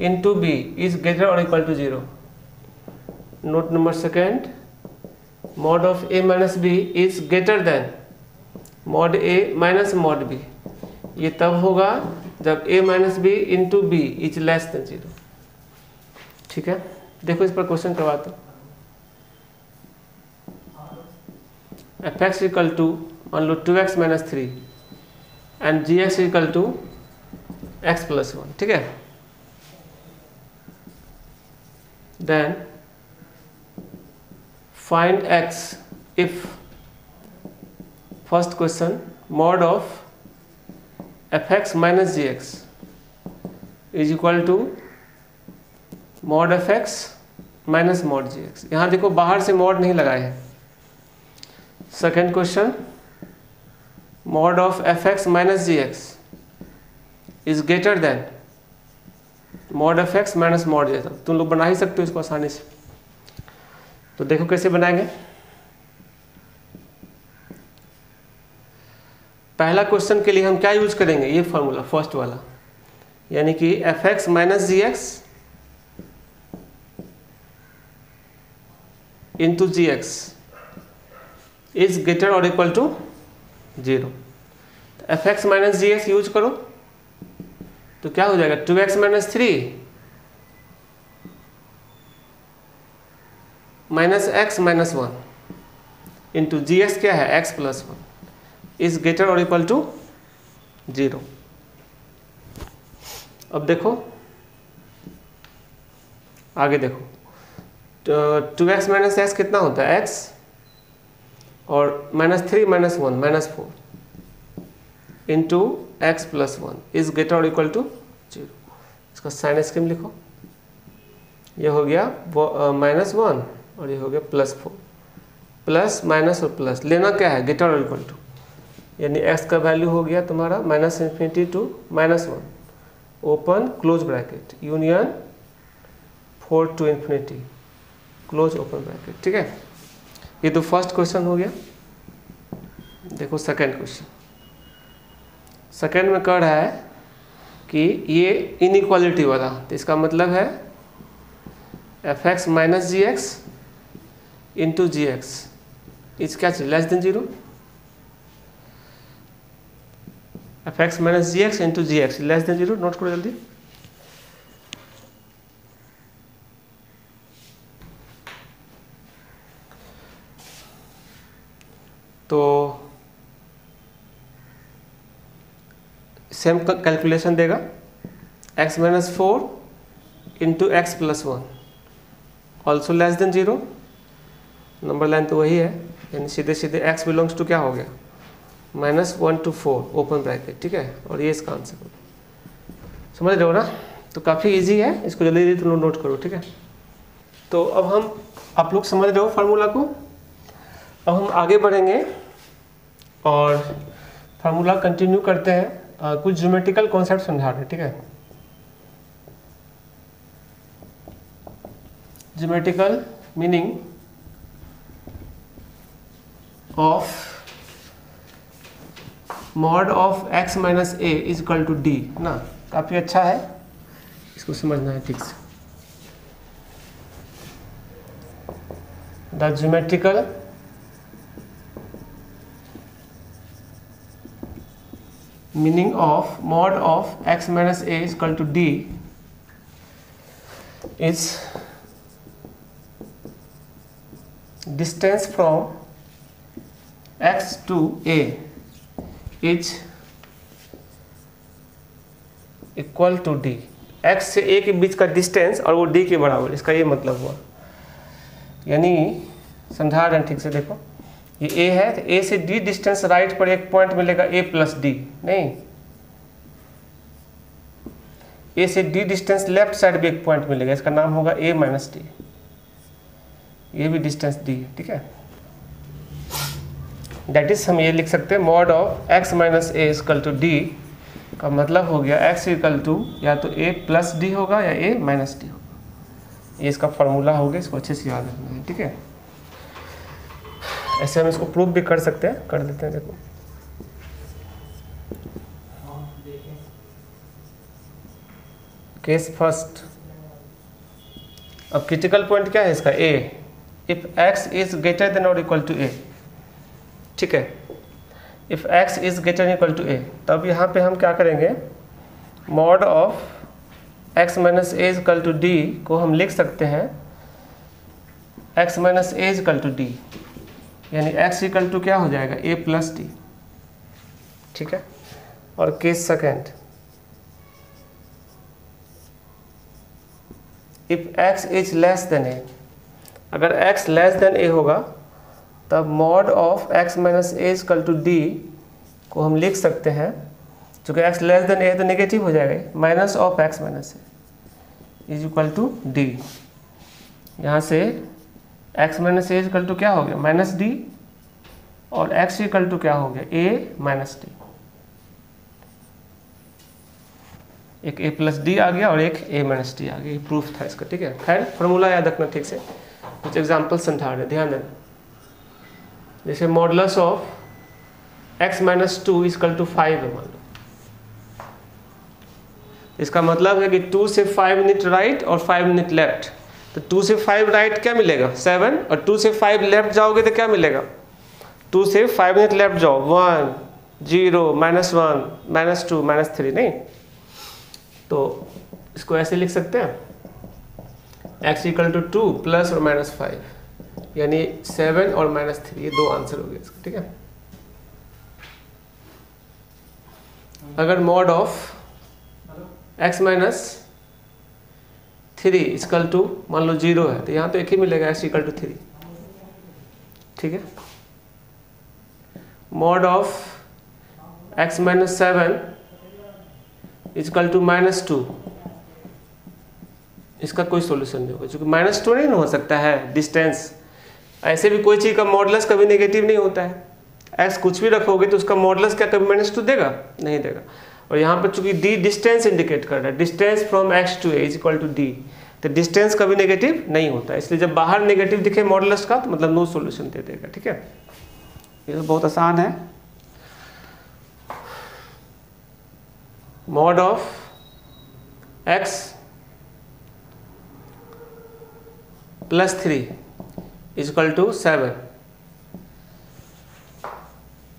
into b is greater और equal to zero note number second mod of a minus b is greater than mod a minus mod b ये तब होगा जब a minus b into b is less than zero ठीक है? देखो इस पर क्वेश्चन करवाते एफ़ एक्स इक्वल टू मान लो two x minus three and g x equal to x plus one ठीक है? Then find x if first question mod of f x minus g x is equal to mod f x minus mod g x यहाँ देखो बाहर से mod नहीं लगाए हैं। Second question mod of f x minus g x is greater than mod f x minus mod g x तुम लोग बना ही सकते हो इसको आसानी से। तो देखो कैसे बनाएँगे। पहला क्वेश्चन के लिए हम क्या यूज़ करेंगे? ये फॉर्मूला फ़र्स्ट वाला। यानी कि f x minus g x into g x is greater और equal to zero f x minus g x use करो तो क्या हो जाएगा? Two x minus three minus x minus one into g x क्या है? X plus one is greater और equal to zero अब देखो, आगे देखो। टू एक्स माइनस एक्स कितना होता है? एक्स और minus three minus one minus four into x plus one is greater और इक्वल टू ज़ीरो इसका साइन स्क्रीम लिखो। ये हो गया माइनस वन और ये हो गया प्लस फोर प्लस माइनस और प्लस लेना क्या है? ग्रेटर और इक्वल टू यानी x का वैल्यू हो गया तुम्हारा minus infinity to minus one open close bracket union four to infinity close open bracket ठीक है? ये तो फ़र्स्ट क्वेश्चन हो गया। देखो सेकंड क्वेश्चन सेकंड में कह रहा है कि ये इनइक्वालिटी वाला। तो इसका मतलब है f x minus g x into g x is क्या less than zero f x minus g x into g x less than zero note करो जल्दी. तो सेम कैलकुलेशन देगा. X minus four into x plus one also less than zero number line तो वही है. यानी सीधे सीधे एक्स बिलोंग्स टू क्या हो गया? Minus one to four open bracket ठीक है? और ये इसका आंसर होगा। समझ रहे हो ना? तो काफ़ी इजी है इसको जल्दी जल्दी तुम लोग नोट करो ठीक है? तो अब हम आप लोग समझ रहे हो फार्मूला को? अब हम आगे बढ़ेंगे और फार्मूला कंटिन्यू करते हैं। आ, कुछ ज्योमेट्रिकल कॉन्सेप्ट समझा रहे हैं ठीक है? Geometrical meaning of mod of x minus a is equal to d ना? काफ़ी अच्छा है। इसको समझना है, ठीक से। The geometrical meaning of mod of x minus a is equal to d is distance from x to a is equal to d x से ए के बीच का डिस्टेंस और वो डी के बराबर, इसका ये मतलब हुआ। यानी समझा रहे ठीक से देखो। ये ए है तो ए से डी डिस्टेंस राइट पर एक पॉइंट मिलेगा ए प्लस डी नहीं। ए से डी डिस्टेंस लेफ़्ट साइड भी एक पॉइंट मिलेगा, इसका नाम होगा ए माइनस डी ये भी डिस्टेंस डी है, ठीक है? दैट इज़ हम ये लिख सकते हैं mod of x minus a is equal to d का मतलब हो गया एक्स इक्वल टू या तो ए प्लस डी होगा, या ए माइनस डी होगा। ये इसका फॉर्मूला हो गया, इसको अच्छे से याद रखना है, ठीक है? ऐसे हम इसको प्रूव भी कर सकते हैं, कर देते हैं, देखो। केस फ़र्स्ट अब क्रिटिकल पॉइंट क्या है इसका? A if x is greater than और इक्वल टू ए ठीक है। If x is greater equal to a तब यहाँ पे हम क्या करेंगे? Mod of x minus a is equal to d को हम लिख सकते हैं। X minus a is equal to d यानी एक्स इक्वल टू क्या हो जाएगा? ए प्लस डी ठीक है? और case second if x is less than a अगर एक्स लेस देन ए होगा तब mod of x minus a is equal to d को हम लिख सकते हैं चूँकि एक्स लेस देन ए तो नेगेटिव हो जाएगा। Minus of x minus a is equal to d यहाँ से x minus a is equal to क्या हो गया? माइनस डी और एक्स इक्वल टू क्या हो गया? ए माइनस डी एक ए प्लस डी आ गया और एक ए माइनस डी आ गया। ये प्रूफ था इसका, ठीक है? खैर फॉर्मूला याद रखना ठीक से। कुछ एग्ज़ाम्पल समझा रहे ध्यान देना। जैसे modulus of x minus two is equal to five है मान लो। इसका मतलब है कि टू से फाइव मिनट राइट और फाइव मिनट लेफ़्ट तो टू से फाइव राइट क्या मिलेगा? सेवन और टू से फाइव लेफ़्ट जाओगे तो क्या मिलेगा? टू से फाइव मिनट लेफ़्ट जाओ। One zero minus one minus two minus three नहीं? तो इसको ऐसे लिख सकते हैं? X equal to two plus और माइनस फाइव यानी सेवन और माइनस थ्री, ये दो आंसर हो गए इसका, ठीक है? अगर mod of x minus three equal to मान लो ज़ीरो है तो यहाँ तो एक ही मिलेगा एक्स इक्वल टू थ्री ठीक है? Mod of x minus seven is equal to minus two इसका कोई सॉल्यूशन नहीं होगा, क्योंकि माइनस टू नहीं हो सकता है डिस्टेंस ऐसे भी कोई चीज़ का मॉडलस कभी नेगेटिव नहीं होता है। एक्स कुछ भी रखोगे तो उसका मॉडलस क्या कभी माइनस टू देगा? नहीं देगा। और यहाँ पर चूँकि डी डिस्टेंस इंडिकेट कर रहा है distance from x to a is equal to d तो डिस्टेंस कभी नेगेटिव नहीं होता इसलिए जब बाहर नेगेटिव दिखे मॉडलस का तो मतलब नो सोल्यूशन दे देगा, ठीक है? ये तो बहुत आसान है। Mod of x plus three is equal to seven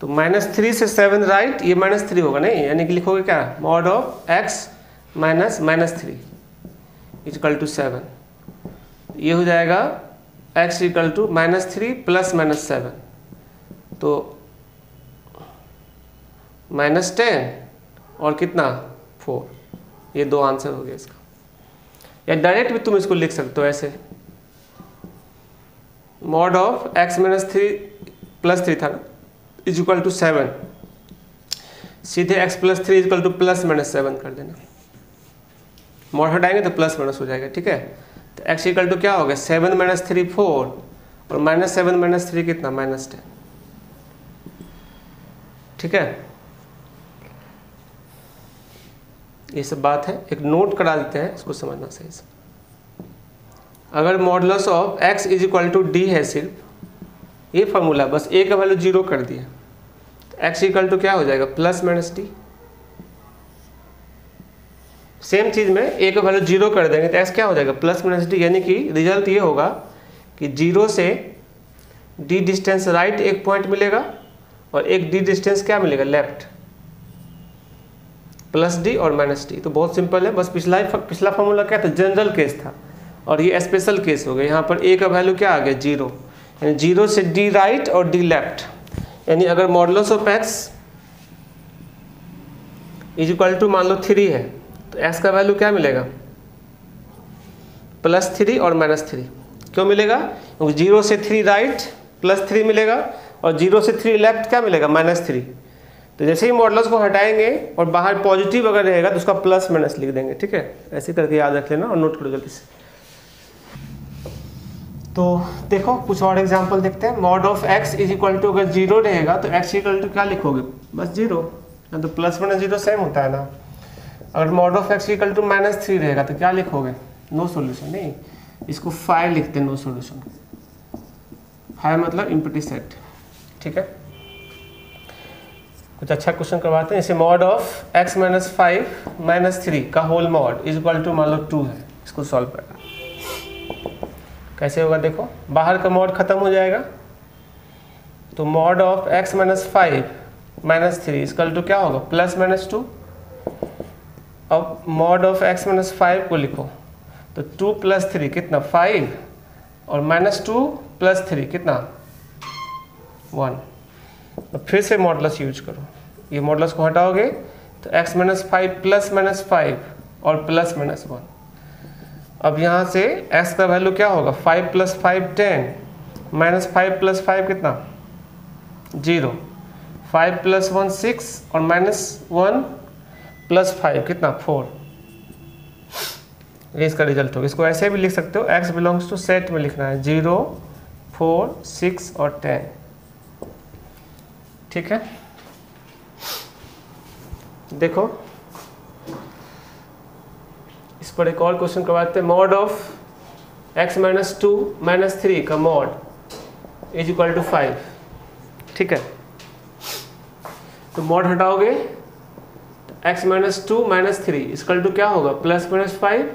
तो माइनस थ्री से सेवन राइट ये माइनस थ्री होगा नहीं यानी कि लिखोगे क्या? Mod of x minus minus three is equal to seven ये हो जाएगा x equal to minus three plus minus seven तो माइनस टेन और कितना? फोर ये दो आंसर हो गया इसका. या डायरेक्ट भी तुम इसको लिख सकते हो ऐसे. Mod of x minus three plus three था इज़ इक्वल टू सेवन सीधे x plus three is equal to plus minus seven कर देना। मॉड हटाएँगे तो प्लस माइनस हो जाएगा, ठीक है? तो एक्स इक्वल टू क्या हो गया? सेवन माइनस थ्री फोर और माइनस सेवन माइनस थ्री कितना? माइनस टेन ठीक है? ये सब बात है। एक नोट करा देते हैं, इसको समझना सही से। अगर modulus of x is equal to d है सिर्फ़, ये फॉर्मूला बस ए का वैल्यू ज़ीरो कर दिया। तो एक्स इक्वल टू क्या हो जाएगा? प्लस माइनस डी सेम चीज़ में ए का वैल्यू ज़ीरो कर देंगे तो एक्स क्या हो जाएगा? प्लस माइनस डी यानी कि रिज़ल्ट ये होगा कि ज़ीरो से डी डिस्टेंस राइट एक पॉइंट मिलेगा और एक डी डिस्टेंस क्या मिलेगा? लेफ़्ट प्लस डी और माइनस डी तो बहुत सिंपल है, बस पिछला पिछला फॉर्मूला क्या था? जनरल केस था। और ये स्पेशल केस हो गया। यहाँ पर ए का वैल्यू क्या आ गया? ज़ीरो यानी ज़ीरो से डी राइट और डी लेफ़्ट यानी अगर modulus of x is equal to मान लो थ्री है तो एक्स का वैल्यू क्या मिलेगा? प्लस थ्री और माइनस थ्री क्यों मिलेगा? क्योंकि ज़ीरो से थ्री राइट प्लस थ्री मिलेगा और ज़ीरो से थ्री लेफ़्ट क्या मिलेगा? माइनस थ्री तो जैसे ही मॉडल्स को हटाएँगे और बाहर पॉजिटिव अगर रहेगा तो उसका प्लस माइनस लिख देंगे। ठीक है? ऐसे करके याद रख लेना और नोट करो जल्दी से। तो देखो, कुछ और एग्जांपल देखते हैं। Mod of x is equal to अगर ज़ीरो रहेगा तो एक्स इक्वल टू क्या लिखोगे? बस ज़ीरो तो प्लस माइनस ज़ीरो सेम होता है ना। अगर mod of x equal to minus three रहेगा तो क्या लिखोगे? नो सोल्यूशन नहीं। इसको फाइव लिखते हैं नो सोल्यूशन फाइव मतलब इम्पटी सेट ठीक है? कुछ अच्छा क्वेश्चन करवाते हैं। जैसे mod of x minus five minus three का whole mod is equal to मान लो टू है। इसको सॉल्व करना। कैसे होगा देखो, बाहर का मॉड खत्म हो जाएगा। तो mod of x minus five minus three is equal to क्या होगा? प्लस माइनस टू अब mod of x minus five को लिखो। तो टू प्लस थ्री कितना? फाइव और माइनस टू प्लस थ्री कितना? वन तो फिर से मॉडलस यूज़ करो। ये मॉडलस को हटाओगे तो x minus five plus minus five और प्लस माइनस वन अब यहाँ से एक्स का वैल्यू क्या होगा? Five plus five ten minus five plus five कितना? Zero five plus one six और माइनस वन प्लस फाइव कितना? फोर ये इसका रिज़ल्ट होगा। इसको ऐसे भी लिख सकते हो। एक्स बिलोंग्स टू सेट में लिखना है। ज़ीरो फोर सिक्स और टेन ठीक है? देखो पर एक और क्वेश्चन करवाते हैं। Mod of x minus two minus three का mod is equal to five ठीक है? तो mod हटाओगे। X minus two minus three is equal to क्या होगा? प्लस माइनस फाइव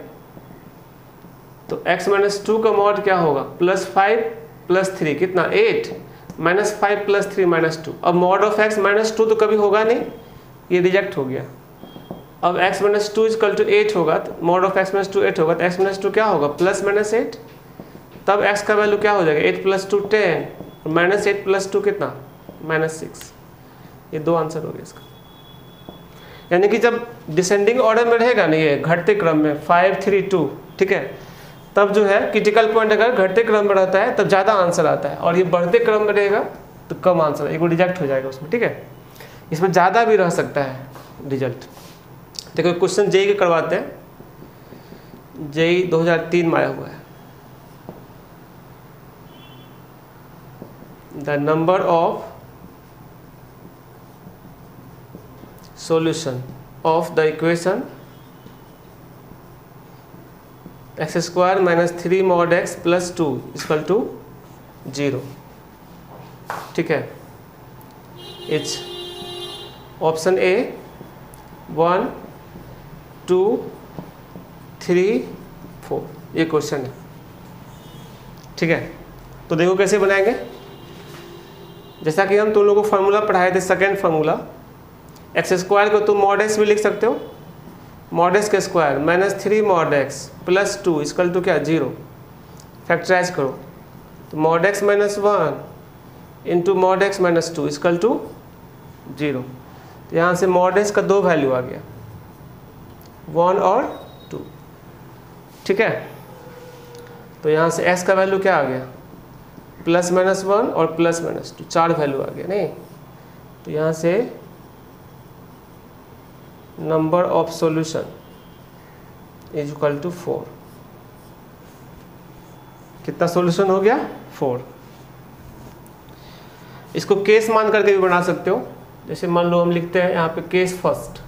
तो एक्स माइनस टू का मॉड क्या होगा? प्लस फाइव प्लस थ्री कितना? Eight minus five plus three minus two अब mod of x minus two तो कभी होगा नहीं। ये रिजेक्ट हो गया। अब x minus two is equal to eight होगा तो mod of x minus two eight होगा तो x माइनस टू क्या होगा? प्लस माइनस एट तब x का वैल्यू क्या हो जाएगा? एट प्लस टू टेन और माइनस एट प्लस टू कितना? माइनस सिक्स ये दो आंसर हो गया इसका। यानी कि जब डिसेंडिंग ऑर्डर में रहेगा ना ये घटते क्रम में फाइव थ्री टू ठीक है? तब जो है क्रिटिकल पॉइंट अगर घटते क्रम में रहता है, तब ज़्यादा आंसर आता है। और ये बढ़ते क्रम में रहेगा तो कम आंसर एक रिजेक्ट हो जाएगा उसमें, ठीक है? इसमें ज़्यादा भी रह सकता है रिज़ल्ट देखो क्वेश्चन जेई के करवाते हैं। जेई 2003 में आया हुआ है। The number of solution of the equation x square minus three mod x plus two equal to zero ठीक है? It's option A one two, three, four. ये क्वेश्चन है। ठीक है? तो देखो कैसे बनाएँगे। जैसा कि हम तुम लोगों को फार्मूला पढ़ाए थे सेकेंड फार्मूला एक्स स्क्वायर को तुम मॉड एक्स भी लिख सकते हो। मॉड एक्स के square minus three mod x plus two is equal to क्या? ज़ीरो फैक्टराइज करो। तो mod x minus one into mod x minus two is equal to zero यहाँ से मॉड एक्स का दो वैल्यू आ गया। वन और टू। ठीक है? तो यहाँ से एस का वैल्यू क्या आ गया? प्लस माइनस वन और प्लस माइनस टू चार वैल्यू आ गया नहीं? तो यहाँ से number of solution is equal to four कितना सॉल्यूशन हो गया? फोर इसको केस मान करके भी बना सकते हो। जैसे मान लो हम लिखते हैं यहाँ पे case first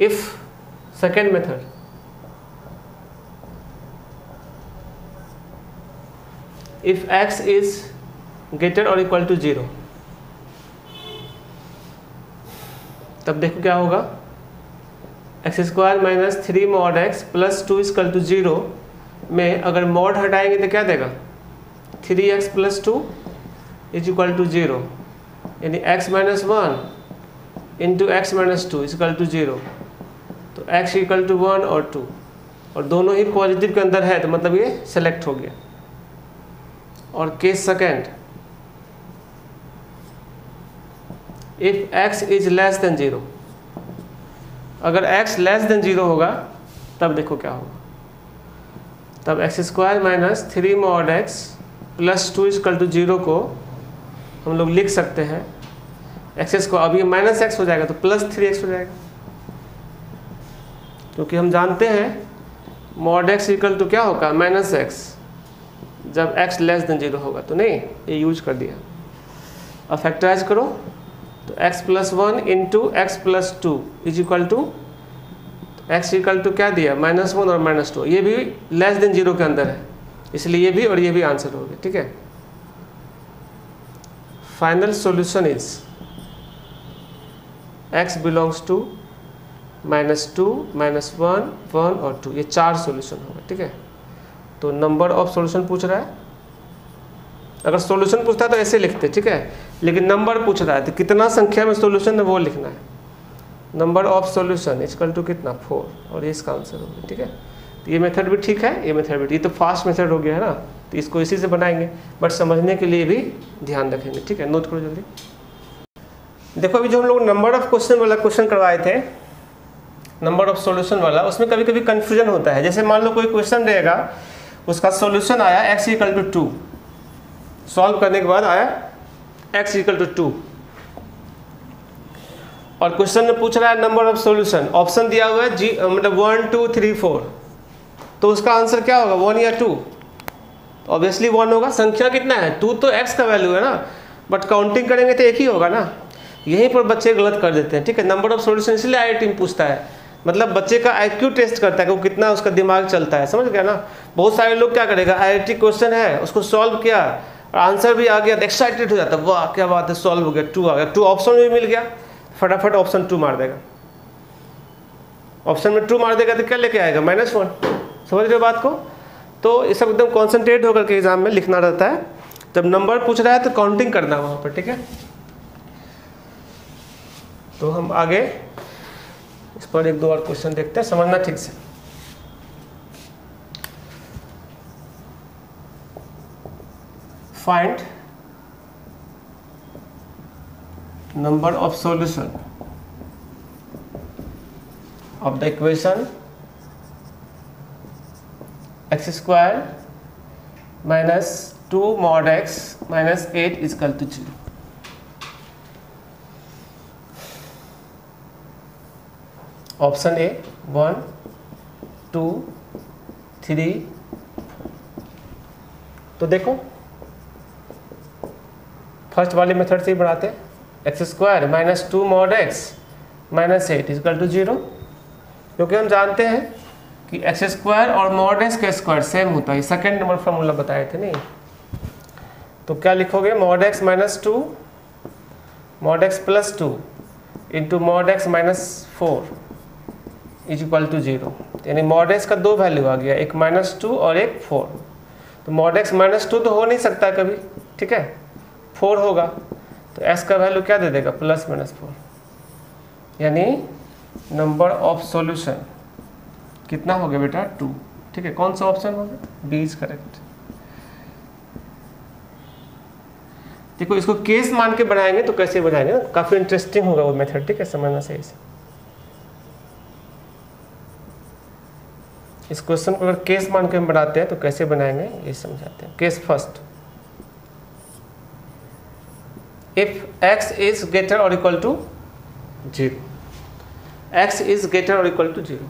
if second method if x is greater or equal to zero तब देखो क्या होगा? X square minus three mod x plus two is equal to zero में अगर मॉड हटाएँगे तो क्या देगा? Three x plus two is equal to zero यानी x minus one into x minus two is equal to zero तो x equal to one और two और दोनों ही पॉजिटिव के अंदर है तो मतलब ये सेलेक्ट हो गया। और case second if x is less than zero अगर x लेस देन ज़ीरो होगा, तब देखो क्या होगा। तब x square minus three mod x plus two is equal to zero को हम लोग लिख सकते हैं। एक्स स्क्वायर अभी माइनस एक्स हो जाएगा तो प्लस थ्री एक्स हो जाएगा। क्योंकि हम जानते हैं मॉड एक्स इक्वल टू क्या होगा? माइनस एक्स जब एक्स लेस देन ज़ीरो होगा तो नहीं, ये यूज़ कर दिया। अब फैक्टराइज करो तो x plus one into x plus two is equal to x equal to क्या दिया? माइनस वन और माइनस टू ये भी लेस देन ज़ीरो के अंदर है। इसलिए ये भी और ये भी आंसर हो गया ठीक है? Final solution is x belongs to minus two, minus one one और टू, ये चार सॉल्यूशन होगा, ठीक है? तो नंबर ऑफ़ सॉल्यूशन पूछ रहा है। अगर सॉल्यूशन पूछता है तो ऐसे लिखते, ठीक है? लेकिन नंबर पूछ रहा है तो कितना संख्या में सॉल्यूशन है वो लिखना है। Number of solution is equal to कितना? फोर और ये इसका आंसर होगा, ठीक है? तो ये मेथड भी ठीक है, ये मेथड भी, ये तो फास्ट मेथड हो गया है ना? तो इसको इसी से बनाएँगे बट समझने के लिए भी ध्यान रखेंगे, ठीक है? नोट करो जल्दी। देखो, अभी जो हम लोग नंबर ऑफ़ क्वेश्चन वाला क्वेश्चन करवाए थे नंबर ऑफ़ सॉल्यूशन वाला, उसमें कभी कभी कंफ्यूजन होता है। जैसे मान लो कोई क्वेश्चन रहेगा, उसका सॉल्यूशन आया x equal to two solve करने के बाद आया एक्स इक्वल टू टू और क्वेश्चन में पूछ रहा है नंबर ऑफ़ सॉल्यूशन ऑप्शन दिया हुआ है जी मतलब वन टू थ्री फोर तो उसका आंसर क्या होगा? वन या टू ऑब्वियसली वन होगा। संख्या कितना है? टू तो एक्स का वैल्यू है ना। बट काउंटिंग करेंगे तो एक ही होगा ना। यहीं पर बच्चे गलत कर देते हैं, ठीक है? नंबर ऑफ़ सॉल्यूशन इसलिए आई पूछता है। मतलब बच्चे का आईक्यू टेस्ट करता है कि वो कितना उसका दिमाग चलता है, समझ गया ना? बहुत सारे लोग क्या करेगा आई क्वेश्चन है, उसको सॉल्व किया आंसर भी आ गया तो एक्साइटेड हो जाता है, वाह, क्या बात है सॉल्व हो गया टू आ गया। टू ऑप्शन भी मिल गया, फटाफट ऑप्शन टू मार देगा। ऑप्शन में टू मार देगा तो क्या लेके आएगा? माइनस वन समझ रहे हो बात को? तो ये सब एकदम कॉन्सेंट्रेट होकर के एग्ज़ाम में लिखना रहता है। जब नंबर पूछ रहा है तो काउंटिंग करना वहाँ पर, ठीक है? तो हम आगे इस पर एक दो और क्वेश्चन देखते हैं, समझना ठीक से। Find number of solution of the equation x square minus two mod x minus eight is equal to zero option A, one, two, three. तो देखो, फ़र्स्ट वाले मेथड से ही बढ़ाते हैं। X square minus two mod x minus eight is equal to zero क्योंकि हम जानते हैं कि एक्स स्क्वायर और मॉड एक्स का स्क्वायर सेम होता है। सेकेंड नंबर फॉर्मूला बताए थे, नहीं? तो क्या लिखोगे? Mod x minus two mod x plus two into mod x minus four is equal to zero यानी मॉड एक्स का दो वैल्यू आ गया, एक माइनस टू और एक फोर तो मॉड एक्स माइनस टू तो हो नहीं सकता कभी, ठीक है? फोर होगा तो एस का वैल्यू क्या दे देगा? प्लस माइनस फोर यानी नंबर ऑफ़ सॉल्यूशन कितना हो गया बेटा? टू ठीक है, कौन सा ऑप्शन हो गया बी इज़ करेक्ट देखो, इसको केस मान के बनाएँगे तो कैसे बनाएँगे काफ़ी इंटरेस्टिंग होगा वो मेथड ठीक है? समझना सही से। इस क्वेश्चन को अगर केस मान के हम बनाते हैं तो कैसे बनाएँगे? ये समझाते हैं। Case first if x is greater और equal to zero x is greater और इक्वल टू ज़ीरो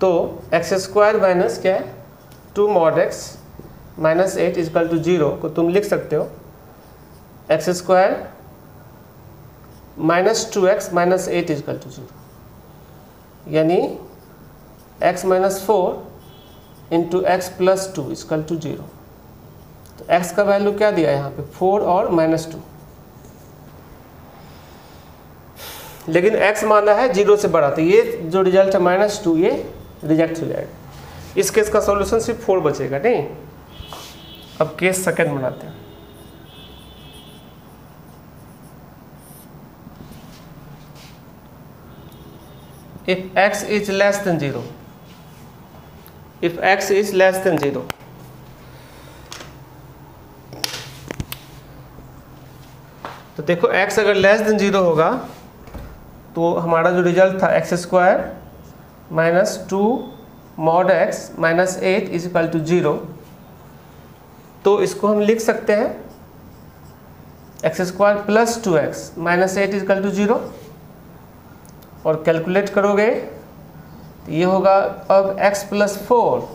तो एक्स स्क्वायर माइनस क्या है? Two mod x minus eight equal to zero को तुम लिख सकते हो। X square minus two x minus eight equal to zero यानी x minus four into x plus two equal to zero तो x का वैल्यू क्या दिया यहाँ पे? फोर और माइनस टू लेकिन x माना है ज़ीरो से बड़ा तो ये जो रिज़ल्ट है माइनस टू ये रिजेक्ट हो जाएगा। इस केस का सॉल्यूशन सिर्फ़ फोर बचेगा, नहीं? अब केस सेकंड बनाते हैं। if x is less than 0 if x is less than 0 तो देखो x अगर लेस देन ज़ीरो होगा तो हमारा जो रिज़ल्ट था x square minus two mod x minus eight is equal to zero तो इसको हम लिख सकते हैं x square plus two x minus eight is equal to zero और कैलकुलेट करोगे तो ये होगा अब x plus four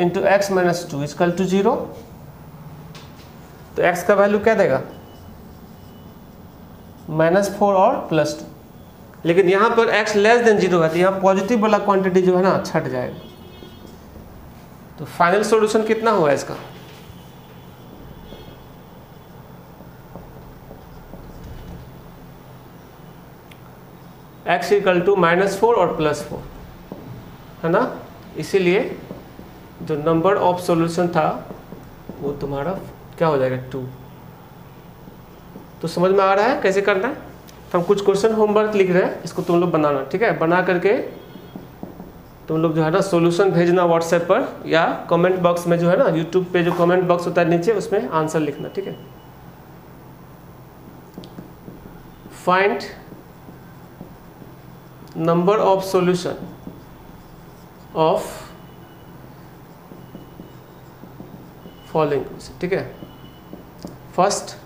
into x minus two is equal to zero तो x का वैल्यू क्या देगा? माइनस फोर और प्लस टू लेकिन यहाँ पर x लेस देन ज़ीरो है तो यहाँ पॉजिटिव वाला क्वांटिटी जो है ना, छट जाएगा। तो फाइनल सॉल्यूशन कितना हुआ इसका? X equal to minus four और प्लस फोर है ना? इसीलिए जो नंबर ऑफ़ सॉल्यूशन था, वो तुम्हारा क्या हो जाएगा? टू तो समझ में आ रहा है? कैसे करना है? तो हम कुछ क्वेश्चन होमवर्क लिख रहे हैं, इसको तुम लोग बनाना, ठीक है? बना करके तुम लोग जो है ना सॉल्यूशन भेजना व्हाट्सएप पर या कमेंट बॉक्स में जो है ना यूट्यूब पे जो कमेंट बॉक्स होता है नीचे, उसमें आंसर लिखना, ठीक है? Find number of solution of following ठीक है first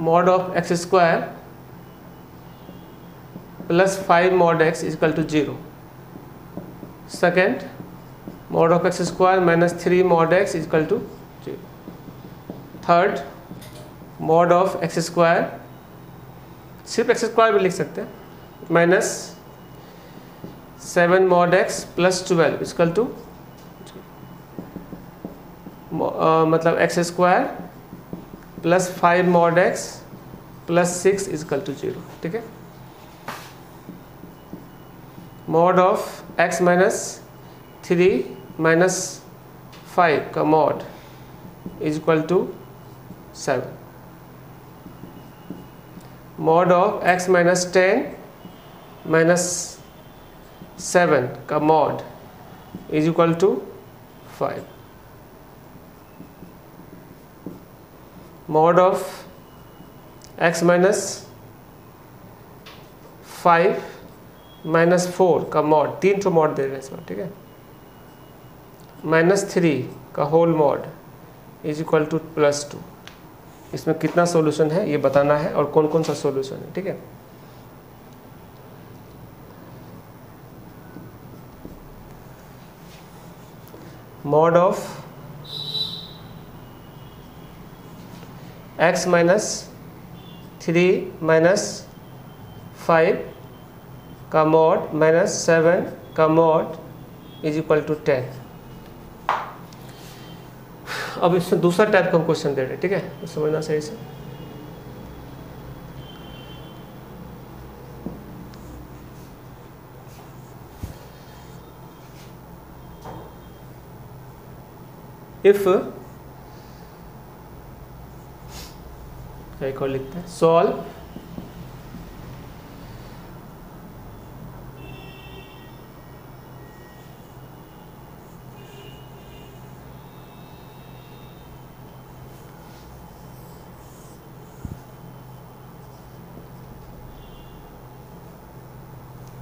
of x square plus 5 mod x is equal to 0 second mod of x square minus 3 mod x is equal to 0 third mod of x square सिर्फ़ x square भी लिख सकते हैं minus seven mod x plus twelve is equal to मतलब x square plus five mod x plus six is equal to zero ठीक है? Mod of x minus three minus five का mod is equal to seven mod of x minus ten minus seven का mod is equal to five mod of x minus five minus four का mod तीन ठो mod दे रहे हैं इसमें ठीक है? माइनस थ्री का whole mod is equal to plus two इसमें कितना सॉल्यूशन है, ये बताना है और कौन कौन सा सॉल्यूशन है, ठीक है? Mod of x minus three minus five का मॉड माइनस सेवन का mod is equal to ten अब इसमें दूसरा टाइप का हम क्वेश्चन दे रहे हैं, ठीक है? समझना सही से? If एक और लिखते हैं? सॉल्व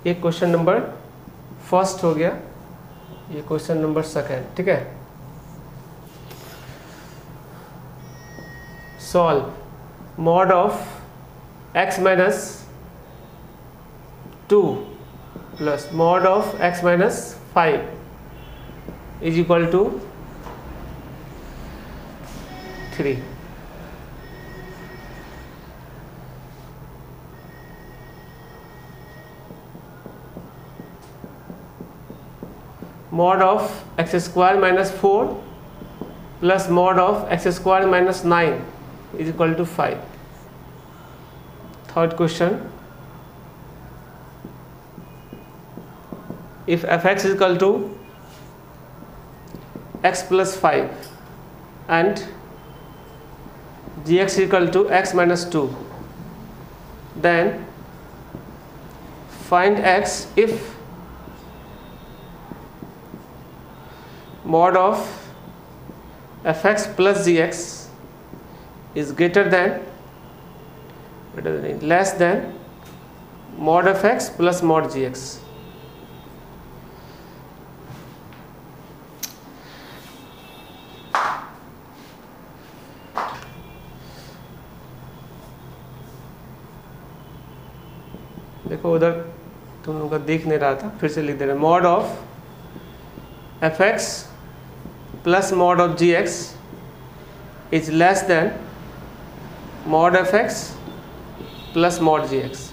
ये क्वेश्चन नंबर फ़र्स्ट हो गया, ये क्वेश्चन नंबर सेकेंड ठीक है? solve mod of x minus 2 plus mod of x minus 5 is equal to 3. mod of x square minus 4 plus mod of x square minus 9 is equal to 5. Third question. If fx is equal to x plus 5 and gx is equal to x minus 2, then find x if mod of fx plus gx is greater than greater than less than mod of x plus mod gx. देखो उधर तुम लोग का देख नहीं रहा था, फिर से लिख दे रहे mod of f x plus mod of g x is less than mod fx plus mod gx.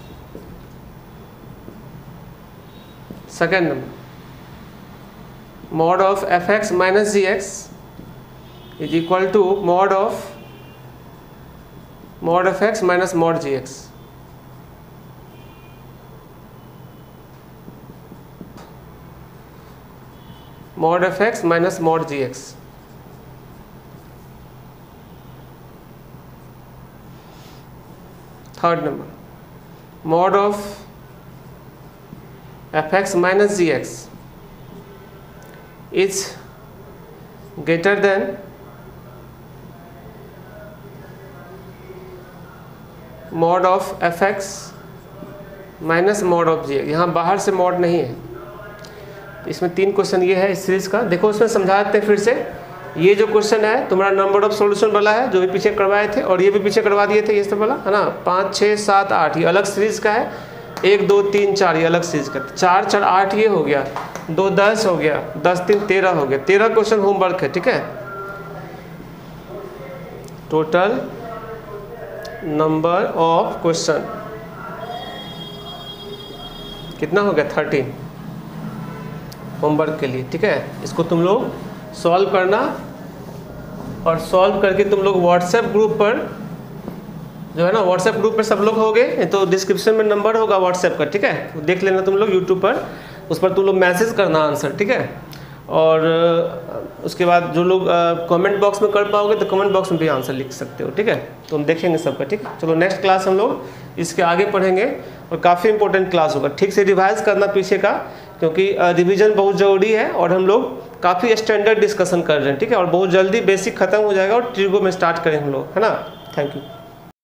Second number, mod of fx minus gx is equal to mod of mod of x minus mod gx. mod of x minus mod gx. Third number, mod of fx minus gx is greater than mod of x minus mod of g x यहाँ बाहर से mod नहीं है। इसमें तीन question ये है इस सीरीज़ का। देखो उसमें समझा देते हैं फिर से। ये जो क्वेश्चन है, तुम्हारा नंबर ऑफ़ सॉल्यूशन वाला है, जो भी पीछे करवाए थे और ये भी पीछे करवा दिए थे, ये सब वाला, है ना? पाँच छः सात, आठ, ये अलग सीरीज़ का है। एक, दो, तीन, चार, ये अलग सीरीज़ का चार चार, आठ, ये हो गया। दो, दस हो गया। दस, तीन, तेरह हो गया। तेरह क्वेश्चन होमवर्क है, ठीक है? टोटल नंबर ऑफ़ क्वेश्चन कितना हो गया? थर्टीन होमवर्क के लिए, ठीक है? इसको तुम लोग सॉल्व करना और सॉल्व करके तुम लोग व्हाट्सएप ग्रुप पर जो है ना व्हाट्सएप ग्रुप पर सब लोग होगे तो डिस्क्रिप्शन में नंबर होगा व्हाट्सएप का, ठीक है? देख लेना तुम लोग यूट्यूब पर, उस पर तुम लोग मैसेज करना आंसर ठीक है? और उसके बाद जो लोग कमेंट बॉक्स में कर पाओगे तो कमेंट बॉक्स में भी आंसर लिख सकते हो, ठीक है? तो हम देखेंगे सबका, ठीक? चलो नेक्स्ट क्लास हम लोग इसके आगे पढ़ेंगे और काफ़ी इंपॉर्टेंट क्लास होगा। ठीक से रिवाइज करना पीछे का क्योंकि रिवीजन बहुत ज़रूरी है और हम लोग काफ़ी स्टैंडर्ड डिस्कशन कर रहे हैं, ठीक है? और बहुत जल्दी बेसिक खत्म हो जाएगा और ट्रिगो में स्टार्ट करें हम लोग, है ना? Thank you